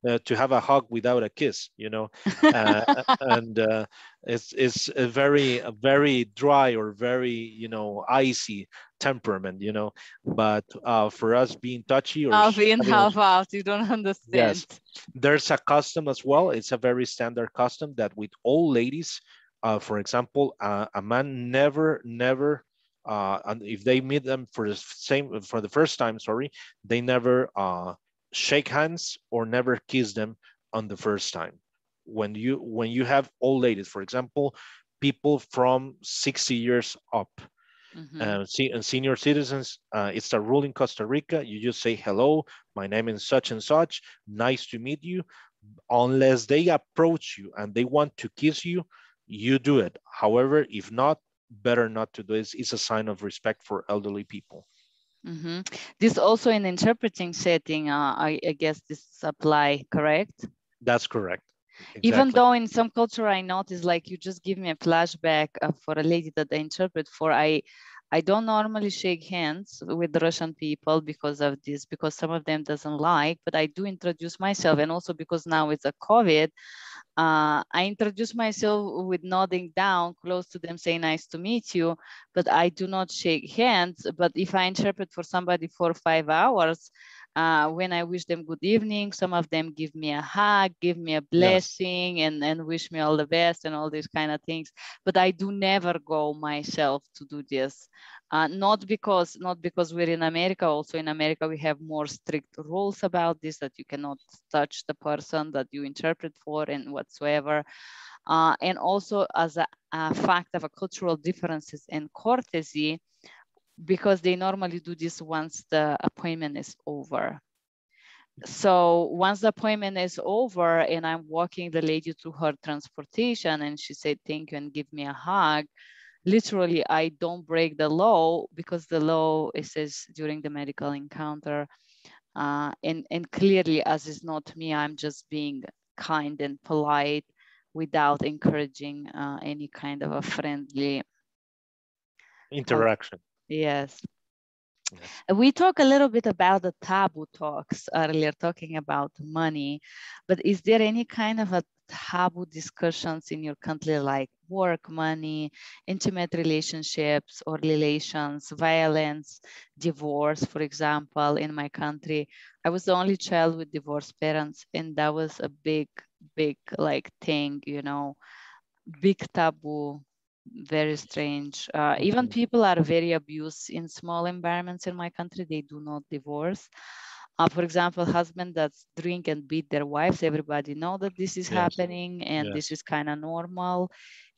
uh, to have a hug without a kiss, you know, uh, and uh, it's it's a very a very dry or very you know icy temperament, you know. But uh, for us being touchy or half in, half out, you don't understand. Yes, there's a custom as well. It's a very standard custom that with all ladies, uh, for example, uh, a man never never uh, and if they meet them for the same for the first time, sorry, they never uh, shake hands or never kiss them on the first time. When you when you have old ladies, for example, people from 60 years up, uh, see, and senior citizens, uh, it's a rule in Costa Rica. You just say hello, my name is such and such, nice to meet you. Unless they approach you and they want to kiss you, you do it. However, if not, better not to do it. It's a sign of respect for elderly people. Mm -hmm. This also in interpreting setting, uh, I, I, guess this apply, correct? That's correct. Exactly. Even though in some culture I notice like you just give me a flashback uh, for a lady that I interpret for, I I don't normally shake hands with Russian people because of this, because some of them doesn't like, but I do introduce myself. And also because now it's a COVID, uh, I introduce myself with nodding down close to them, saying nice to meet you, but I do not shake hands. But if I interpret for somebody for five hours, uh, when I wish them good evening, some of them give me a hug, give me a blessing, yes. and, and wish me all the best and all these kind of things. But I do never go myself to do this. Uh, not because not because we're in America. Also in America, we have more strict rules about this that you cannot touch the person that you interpret for and whatsoever. Uh, and also as a, a fact of a cultural differences in courtesy, because they normally do this once the appointment is over. so once the appointment is over and I'm walking the lady to her transportation and she said, thank you and give me a hug, literally I don't break the law because the law it says during the medical encounter uh, and, and clearly as is not me, I'm just being kind and polite without encouraging uh, any kind of a friendly interaction. Yes. Uh, we talk a little bit about the taboo talks earlier, talking about money, but is there any kind of a taboo discussions in your country like work, money, intimate relationships or relations, violence, divorce, for example, in my country? I was the only child with divorced parents, and that was a big, big like thing, you know, big taboo very strange. Uh, even mm-hmm. people are very abused in small environments in my country. They do not divorce. Uh, for example, husband that drink and beat their wives. Everybody know that this is yes. happening and yes. this is kind of normal.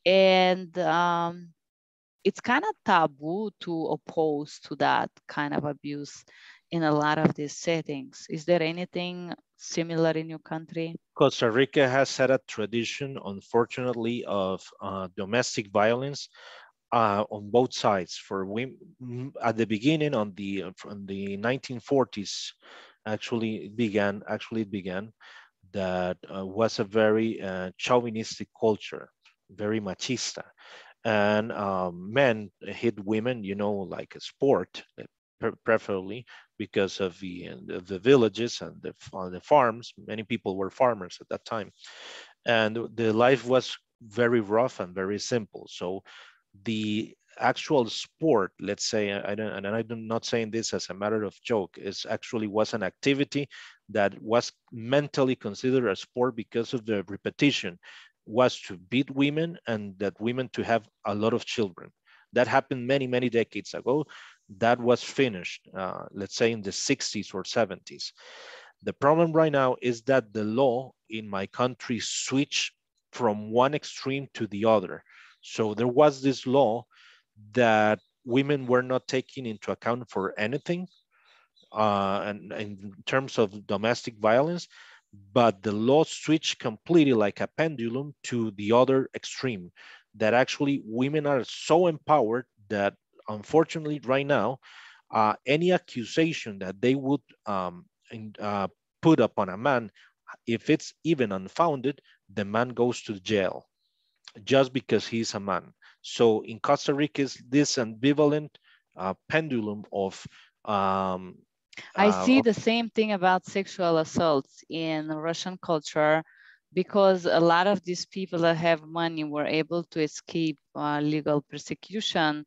And um, it's kind of taboo to oppose to that kind of abuse in a lot of these settings. Is there anything similar in your country? Costa Rica has had a tradition, unfortunately, of uh, domestic violence uh, on both sides. For women, at the beginning, on the from the 1940s, actually it began. Actually, it began that uh, was a very uh, chauvinistic culture, very machista, and um, men hit women, you know, like a sport, preferably because of the, of the villages and the, uh, the farms. Many people were farmers at that time. And the life was very rough and very simple. So the actual sport, let's say, I don't, and I'm not saying this as a matter of joke, is actually was an activity that was mentally considered a sport because of the repetition, was to beat women and that women to have a lot of children. That happened many, many decades ago that was finished, uh, let's say in the 60s or 70s. The problem right now is that the law in my country switched from one extreme to the other. So there was this law that women were not taken into account for anything uh, and, and in terms of domestic violence, but the law switched completely like a pendulum to the other extreme that actually women are so empowered that unfortunately, right now, uh, any accusation that they would um, uh, put upon a man, if it's even unfounded, the man goes to jail just because he's a man. So in Costa Rica, is this ambivalent uh, pendulum of um, I uh, see the same thing about sexual assaults in Russian culture because a lot of these people that have money were able to escape uh, legal persecution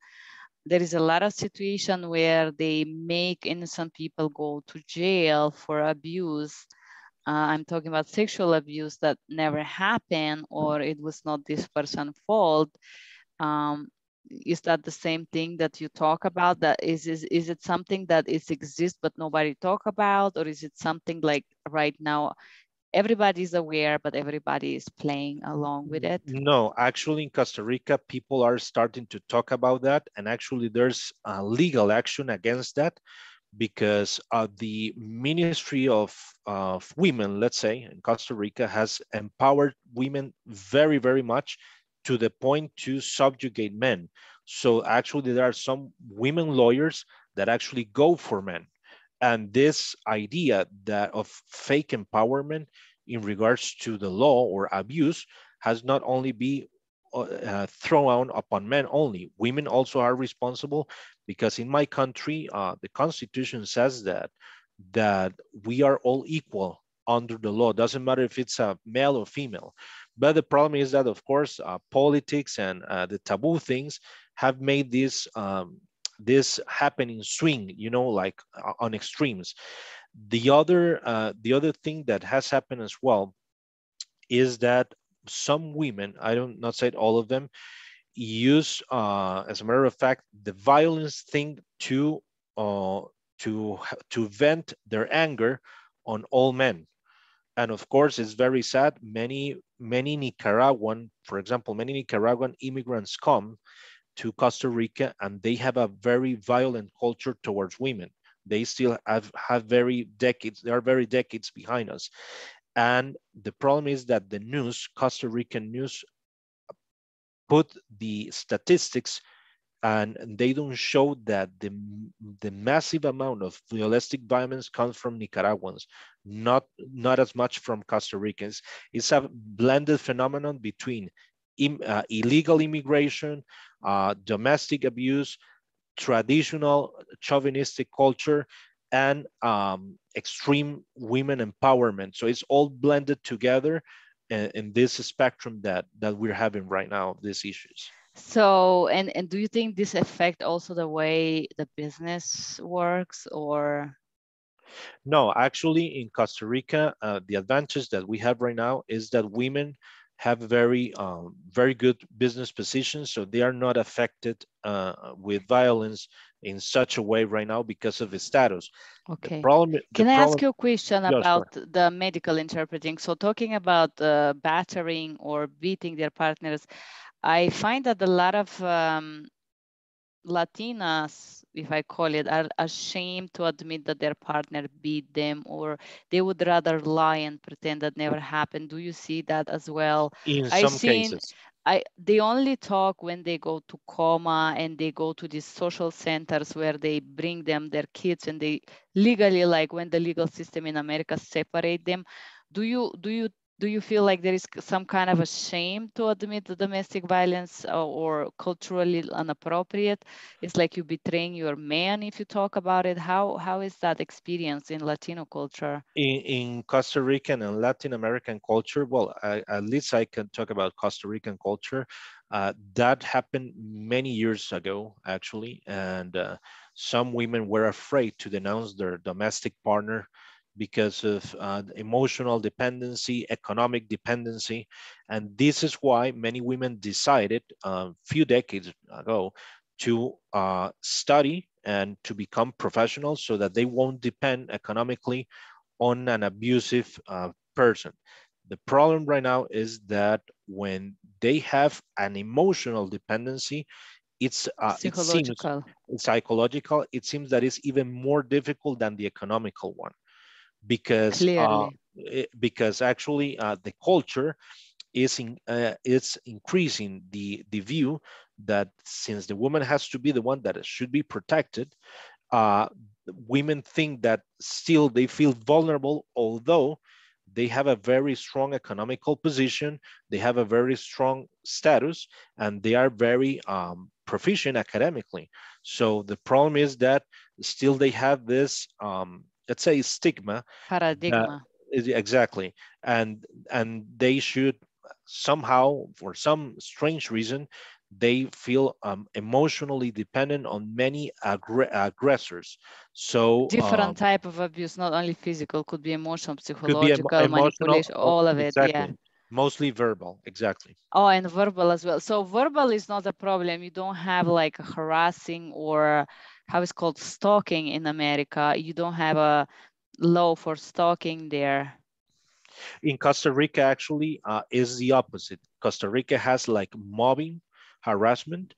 there is a lot of situation where they make innocent people go to jail for abuse. Uh, I'm talking about sexual abuse that never happened or it was not this person's fault. Um, is that the same thing that you talk about? That is, is, is it something that is exists but nobody talk about, or is it something like right now everybody's aware, but everybody is playing along with it? No, actually in Costa Rica, people are starting to talk about that. And actually there's legal action against that because uh, the Ministry of, of Women, let's say, in Costa Rica has empowered women very, very much to the point to subjugate men. So actually there are some women lawyers that actually go for men and this idea that of fake empowerment in regards to the law or abuse has not only be uh, thrown upon men only. Women also are responsible because in my country, uh, the constitution says that that we are all equal under the law. Doesn't matter if it's a male or female. But the problem is that, of course, uh, politics and uh, the taboo things have made this um, this happening swing, you know, like uh, on extremes. The other, uh, the other thing that has happened as well is that some women, I don't not say all of them, use, uh, as a matter of fact, the violence thing to uh, to to vent their anger on all men. And of course, it's very sad. Many many Nicaraguan, for example, many Nicaraguan immigrants come to Costa Rica and they have a very violent culture towards women. They still have, have very decades, they are very decades behind us. And the problem is that the news, Costa Rican news, put the statistics and they don't show that the, the massive amount of domestic violence comes from Nicaraguans, not, not as much from Costa Ricans. It's a blended phenomenon between Im, uh, illegal immigration, uh, domestic abuse, traditional chauvinistic culture, and um, extreme women empowerment. So it's all blended together in, in this spectrum that, that we're having right now, these issues. So, and, and do you think this affect also the way the business works or? No, actually in Costa Rica, uh, the advantage that we have right now is that women have very, um, very good business positions. So they are not affected uh, with violence in such a way right now because of the status. Okay. The problem, Can the I problem, ask you a question Yes, about the medical interpreting? So talking about uh, battering or beating their partners, I find that a lot of um, Latinas, if I call it, are ashamed to admit that their partner beat them, or they would rather lie and pretend that never happened. Do you see that as well? in I've some seen- cases. I they only talk when they go to coma and they go to these social centers where they bring them their kids and they legally like when the legal system in America separate them. Do you do you do you feel like there is some kind of a shame to admit the domestic violence or, or culturally inappropriate? It's like you betraying your man if you talk about it. How how is that experience in Latino culture? in, in Costa Rican and Latin American culture, well, I, at least I can talk about Costa Rican culture. Uh, that happened many years ago, actually, and uh, some women were afraid to denounce their domestic partner because of uh, emotional dependency, economic dependency, and this is why many women decided a few decades ago to uh, study and to become professionals so that they won't depend economically on an abusive uh, person. The problem right now is that when they have an emotional dependency, it's uh, it seems Psychological. psychological. It seems that it's even more difficult than the economical one, because uh, because actually uh, the culture is in uh, it's increasing the the view that since the woman has to be the one that should be protected, uh, women think that still they feel vulnerable, although they have a very strong economical position, they have a very strong status, and they are very um, proficient academically. So the problem is that still they have this, um, let's say, stigma Paradigma. is- Exactly, and and they should somehow, for some strange reason, they feel um, emotionally dependent on many aggr- aggressors. So different um, type of abuse, not only physical, could be emotional, could be psychological, emotional, manipulation, all of it. exactly. Yeah. Mostly verbal, exactly. Oh, and verbal as well. So verbal is not a problem. You don't have like harassing or how it's called stalking in America. You don't have a law for stalking there. In Costa Rica, actually, uh, is the opposite. Costa Rica has like mobbing, harassment,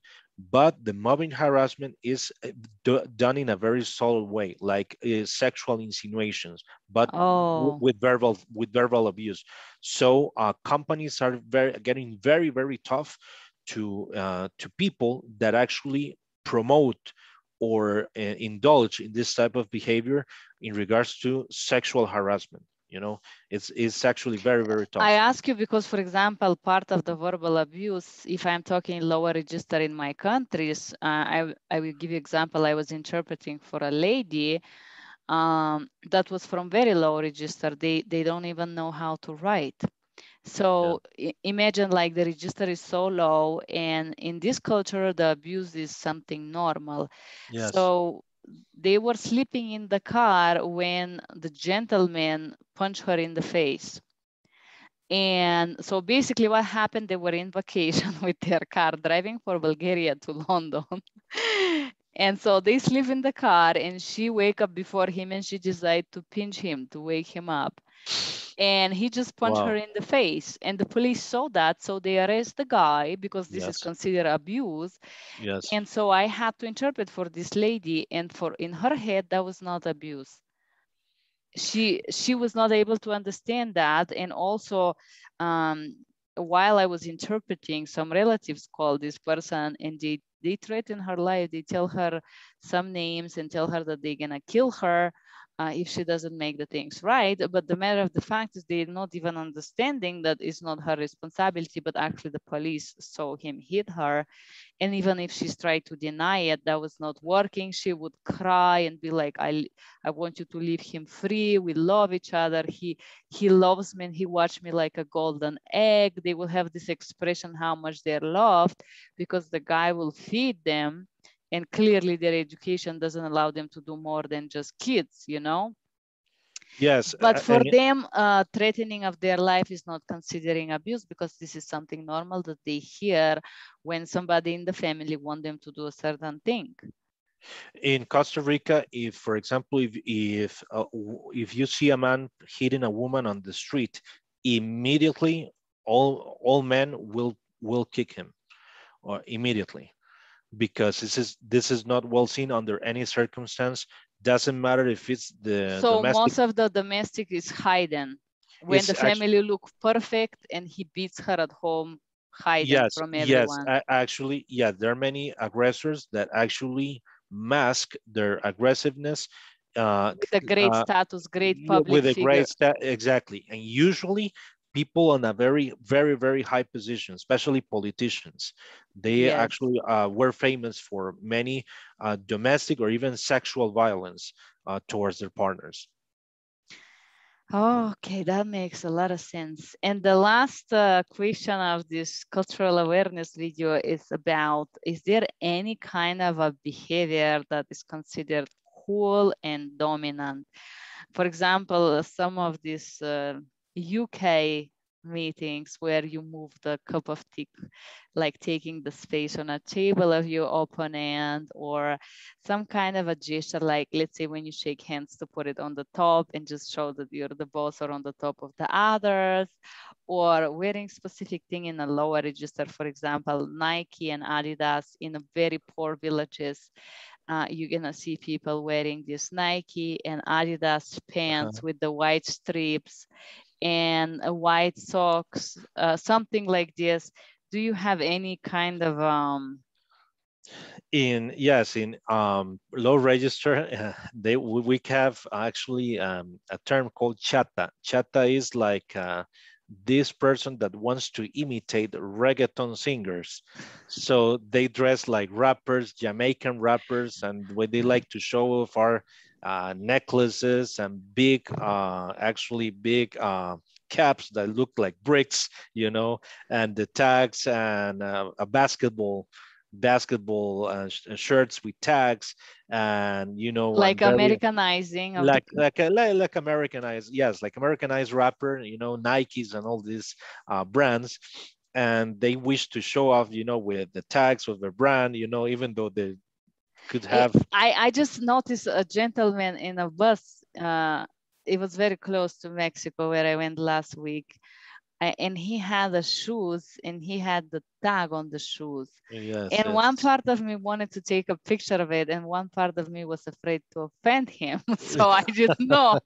but the mobbing harassment is uh, do- done in a very solid way, like uh, sexual insinuations, but Oh. with verbal with verbal abuse. So uh, companies are very getting very very tough to uh, to people that actually promote or uh, indulge in this type of behavior in regards to sexual harassment. You know, it's it's actually very very tough. I ask you because, for example, part of the verbal abuse, if I'm talking lower register in my countries, uh, I will give you example. I was interpreting for a lady um, that was from very low register. They, they don't even know how to write. So i- imagine like the register is so low and in this culture, the abuse is something normal. yes. So they were sleeping in the car when the gentleman punched her in the face. And so basically what happened, they were in vacation with their car driving from Bulgaria to London. and so they sleep in the car and she wake up before him and she decide to pinch him to wake him up. And he just punched wow. her in the face and the police saw that so they arrest the guy because this yes. is considered abuse. Yes. And so i had to interpret for this lady and for in her head that was not abuse. She she was not able to understand that and also um, while i was interpreting some relatives called this person and they they threaten her life. They tell her some names and tell her that they're gonna kill her uh, if she doesn't make the things right. But the matter of the fact is they're not even understanding that it's not her responsibility, but actually the police saw him hit her. And even if she's tried to deny it, that was not working, she would cry and be like, I, I want you to leave him free. We love each other. He, he loves me and he watched me like a golden egg. They will have this expression how much they're loved because the guy will feed them and clearly their education doesn't allow them to do more than just kids you know? Yes but for them uh, threatening of their life is not considering abuse because this is something normal that they hear when somebody in the family want them to do a certain thing. In Costa Rica, if, for example, if if uh, if you see a man hitting a woman on the street, immediately all all men will will kick him, or immediately because this is this is not well seen under any circumstance. Doesn't matter if it's the so domestic... most of the domestic is hidden when it's the family actually... look perfect and he beats her at home hiding yes, from everyone. Yes, actually, yeah, there are many aggressors that actually mask their aggressiveness uh, with a great uh, status, great public with a figure. great stat exactly, and usually people in a very, very, very high position, especially politicians. They yes. actually uh, were famous for many uh, domestic or even sexual violence uh, towards their partners. okay, that makes a lot of sense. And the last uh, question of this cultural awareness video is about, is there any kind of a behavior that is considered cool and dominant? For example, some of these uh, UK meetings where you move the cup of tea, like taking the space on a table of your opponent or some kind of a gesture, like let's say when you shake hands to put it on the top and just show that you're the boss or on the top of the others, or wearing specific thing in a lower register, for example, Nike and Adidas in a very poor villages uh, you're gonna see people wearing this Nike and Adidas pants uh -huh. with the white strips and white socks, uh, something like this. Do you have any kind of um, in yes in um, low register uh, they we have actually um, a term called chata chata is like uh, this person that wants to imitate reggaeton singers so they dress like rappers jamaican rappers and what they like to show off are uh, necklaces and big, uh, actually big uh, caps that look like bricks, you know, and the tags and uh, a basketball basketball uh, sh shirts with tags and you know like very, americanizing like the... like, like like americanized yes like americanized rapper you know nikes and all these uh, brands. And they wish to show off you know with the tags of their brand you know even though they could have. I, I just noticed a gentleman in a bus. Uh, it was very close to Mexico where I went last week. And he had the shoes and he had the tag on the shoes. Yes, and yes. one part of me wanted to take a picture of it, and one part of me was afraid to offend him. so I did not.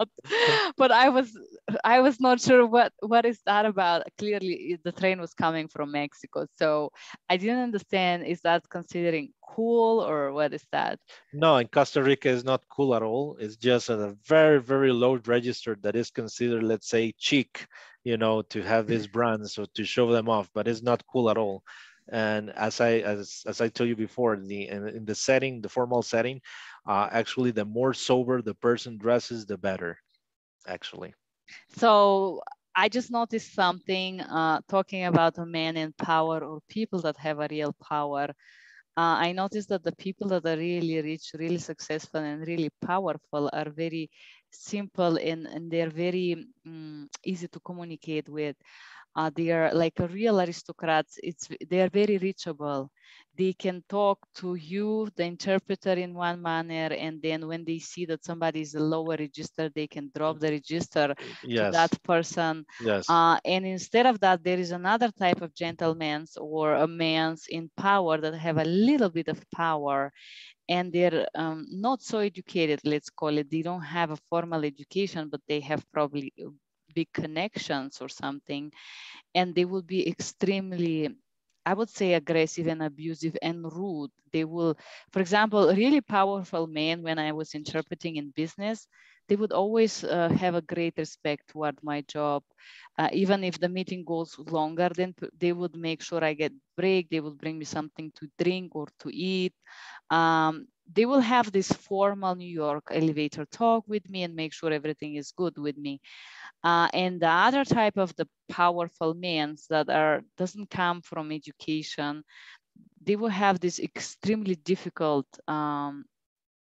but I was I was not sure what what is that about. Clearly, the train was coming from Mexico, so I didn't understand. Is that considering cool or what is that? No, in Costa Rica is not cool at all. It's just a very very low register that is considered, let's say, chic you know, to have these brands or to show them off, but it's not cool at all. And as I as as I told you before, the in, in the setting, the formal setting, uh, actually, the more sober the person dresses, the better, actually. So I just noticed something uh, talking about a man in power or people that have a real power. Uh, I noticed that the people that are really rich, really successful, and really powerful are very simple and, and they're very um, easy to communicate with. uh, they are like real aristocrats. It's they are very reachable. They can talk to you, the interpreter, in one manner, and then when they see that somebody is a lower register, they can drop the register yes. to that person. Yes. Uh, and instead of that, there is another type of gentlemen's or a man's in power that have a little bit of power, and they're um, not so educated, let's call it. They don't have a formal education, but they have probably big connections or something. And they will be extremely, I would say, aggressive and abusive and rude. They will, for example, really powerful men, when I was interpreting in business, they would always uh, have a great respect toward my job. Uh, even if the meeting goes longer, then they would make sure I get break. They would bring me something to drink or to eat. Um, they will have this formal New York elevator talk with me and make sure everything is good with me. Uh, and the other type of the powerful men that are doesn't come from education, they will have this extremely difficult um,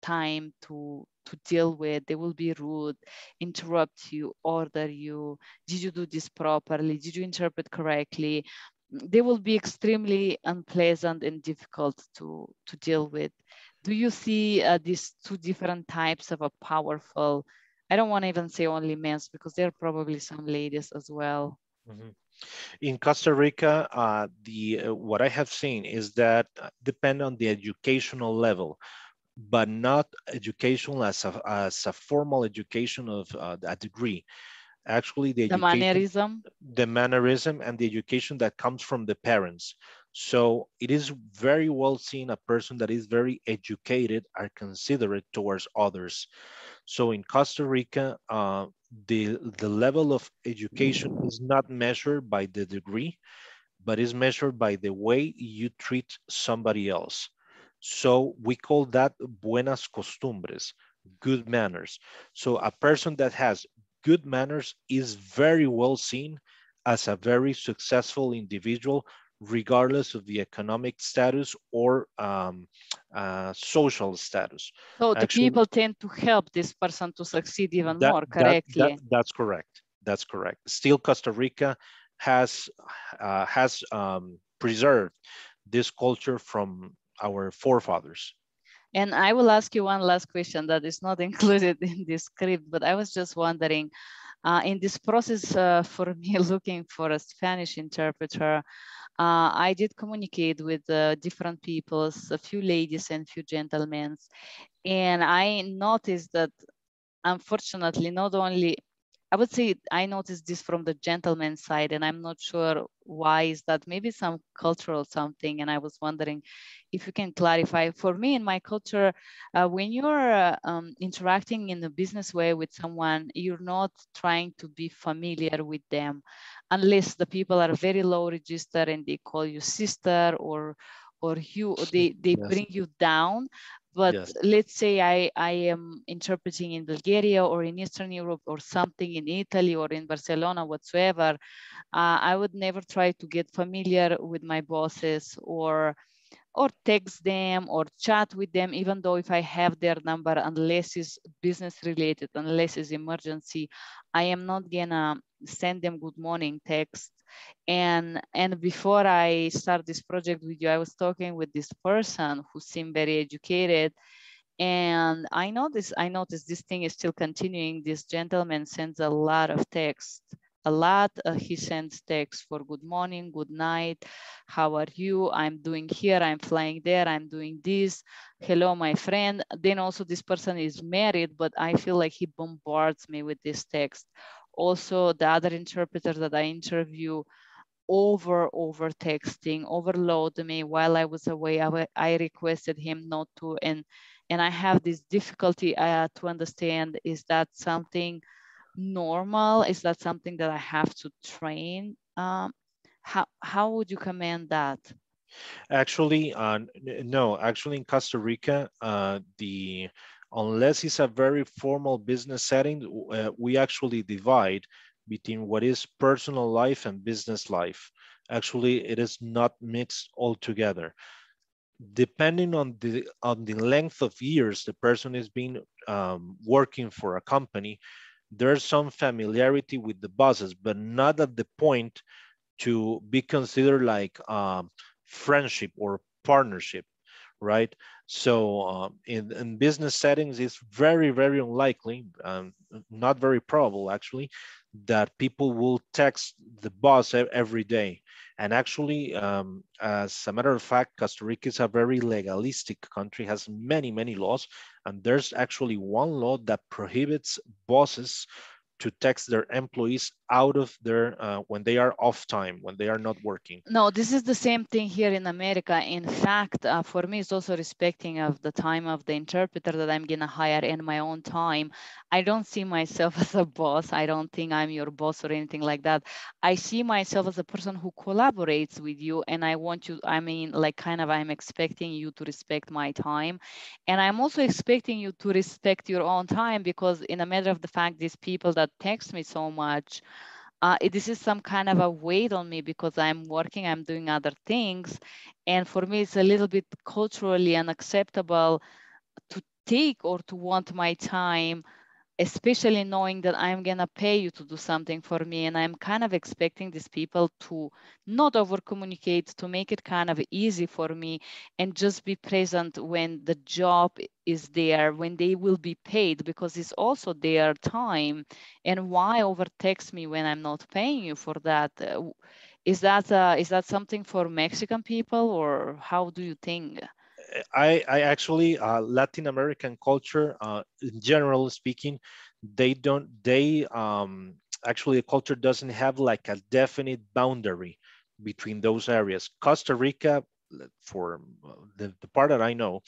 time to to deal with. They will be rude, interrupt you, order you. Did you do this properly? Did you interpret correctly? They will be extremely unpleasant and difficult to, to deal with. Do you see uh, these two different types of a powerful, I don't want to even say only men because there are probably some ladies as well. Mm -hmm. In Costa Rica, uh, the uh, what I have seen is that uh, depend on the educational level but not educational as a, as a formal education of uh, a degree. Actually, the, the mannerism, the mannerism and the education that comes from the parents. So it is very well seen a person that is very educated are considerate towards others. So in Costa Rica, uh, the, the level of education is not measured by the degree, but is measured by the way you treat somebody else. So we call that buenas costumbres, good manners. So a person that has good manners is very well seen as a very successful individual, regardless of the economic status or um, uh, social status. So the Actually, people tend to help this person to succeed even that, more correctly. That, that, that's correct. That's correct. Still, Costa Rica has uh, has um, preserved this culture from our forefathers. And I will ask you one last question that is not included in this script, but I was just wondering, uh, in this process uh, for me looking for a Spanish interpreter, uh, I did communicate with uh, different peoples, a few ladies and few gentlemen. And I noticed that unfortunately, not only I would say I noticed this from the gentleman side, and I'm not sure why is that. Maybe some cultural something, and I was wondering if you can clarify. For me, in my culture, uh, when you're uh, um, interacting in a business way with someone, you're not trying to be familiar with them, unless the people are very low register and they call you sister or or you they they yes. bring you down but yes. let's say I, I am interpreting in Bulgaria or in Eastern Europe or something in Italy or in Barcelona whatsoever, uh, I would never try to get familiar with my bosses or or text them or chat with them, even though if I have their number, unless it's business related, unless it's emergency, I am not gonna send them good morning text and and before i start this project with you i was talking with this person who seemed very educated. And i noticed i noticed this thing is still continuing. This gentleman sends a lot of text a lot uh, he sends text for good morning good night how are you? I'm doing here i'm flying there i'm doing this hello my friend. Then also this person is married but i feel like he bombards me with this text also the other interpreter that I interview over over texting overload me while I was away. I, I requested him not to and and I have this difficulty uh, to understand is that something normal? Is that something that I have to train? Um, how, how would you command that? Actually, uh, no, actually in Costa Rica, uh, the unless it's a very formal business setting, uh, we actually divide between what is personal life and business life. Actually, it is not mixed altogether. Depending on the on the length of years the person is being um, working for a company, there's some familiarity with the bosses, but not at the point to be considered like um, friendship or partnership, right? So uh, in, in business settings, it's very, very unlikely, um, not very probable actually, that people will text the boss every day. And actually, um, as a matter of fact, Costa Rica is a very legalistic country, has many, many laws. And there's actually one law that prohibits bosses to text their employees out of their uh, when they are off time when they are not working. No this is the same thing here in america. In fact uh, for me it's also respecting of the time of the interpreter that i'm gonna hire in my own time. I don't see myself as a boss. I don't think i'm your boss or anything like that. I see myself as a person who collaborates with you and i want you i mean like kind of i'm expecting you to respect my time. And i'm also expecting you to respect your own time because in a matter of the fact these people that text me so much uh, this is some kind of a weight on me because I'm working, I'm doing other things. And for me, it's a little bit culturally unacceptable to take or to want my time especially knowing that I'm gonna pay you to do something for me. And I'm kind of expecting these people to not over communicate, to make it kind of easy for me and just be present when the job is there, when they will be paid, because it's also their time. And why over text me when I'm not paying you for that? Uh, that uh, is that something for Mexican people or how do you think? I, I actually uh, Latin American culture, uh, in general speaking, they don't they um, actually a culture doesn't have like a definite boundary between those areas. Costa Rica, for the, the part that I know,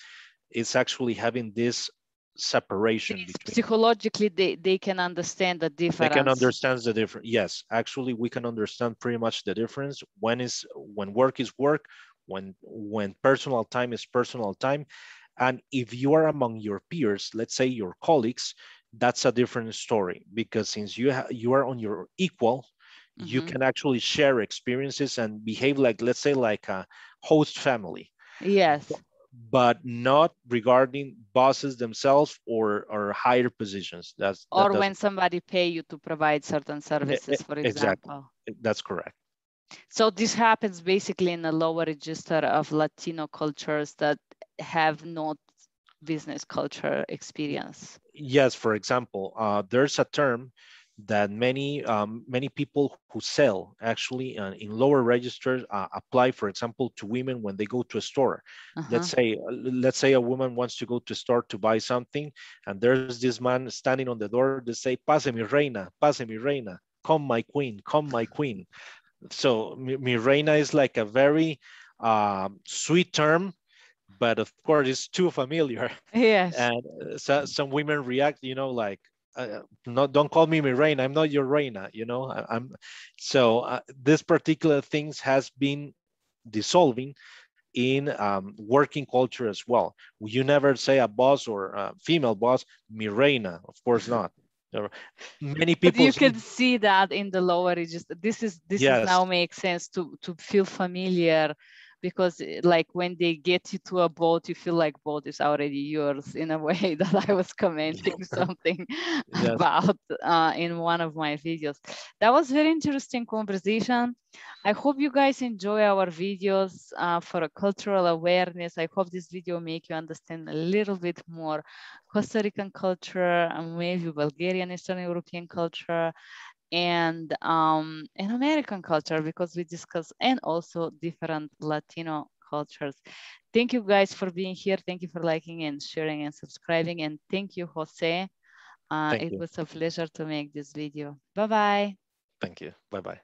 is actually having this separation between psychologically they, they can understand the difference they can understand the difference. Yes actually we can understand pretty much the difference. When is when work is work when when personal time is personal time. And if you are among your peers let's say your colleagues that's a different story because since you you are on your equal mm-hmm. you can actually share experiences and behave like let's say like a host family. Yes. But not regarding bosses themselves or or higher positions. That's that or when somebody pay you to provide certain services for example. Exactly. that's correct so this happens basically in a lower register of Latino cultures that have not business culture experience. Yes, for example, uh, there's a term that many um, many people who sell actually uh, in lower registers uh, apply, for example, to women when they go to a store. Uh-huh. Let's say let's say a woman wants to go to a store to buy something, and there's this man standing on the door. They say, "Pase mi reina, pase mi reina, come my queen, come my queen." So mi, reina is like a very um, sweet term, but of course it's too familiar. Yes. And uh, so, some women react, you know, like, uh, not don't call me mi reina. I'm not your reina. You know, I, am So uh, this particular things has been dissolving in um, working culture as well. You never say a boss or a female boss, mi reina. Of course not Mm-hmm. many people but you can see that in the lower register this is this yes. is now makes sense to to feel familiar because eh, like when they get you to a boat you feel like boat is already yours in a way that i was commenting something yes. about uh, in one of my videos. That was very interesting conversation. I hope you guys enjoy our videos uh, for a cultural awareness. I hope this video make you understand a little bit more costa rican culture and maybe bulgarian eastern european culture and um, in American culture because we discuss and also different Latino cultures. Thank you guys for being here. Thank you for liking and sharing and subscribing. And thank you, Jose. Uh, thank it you. was a pleasure to make this video. Bye-bye. Thank you. Bye-bye.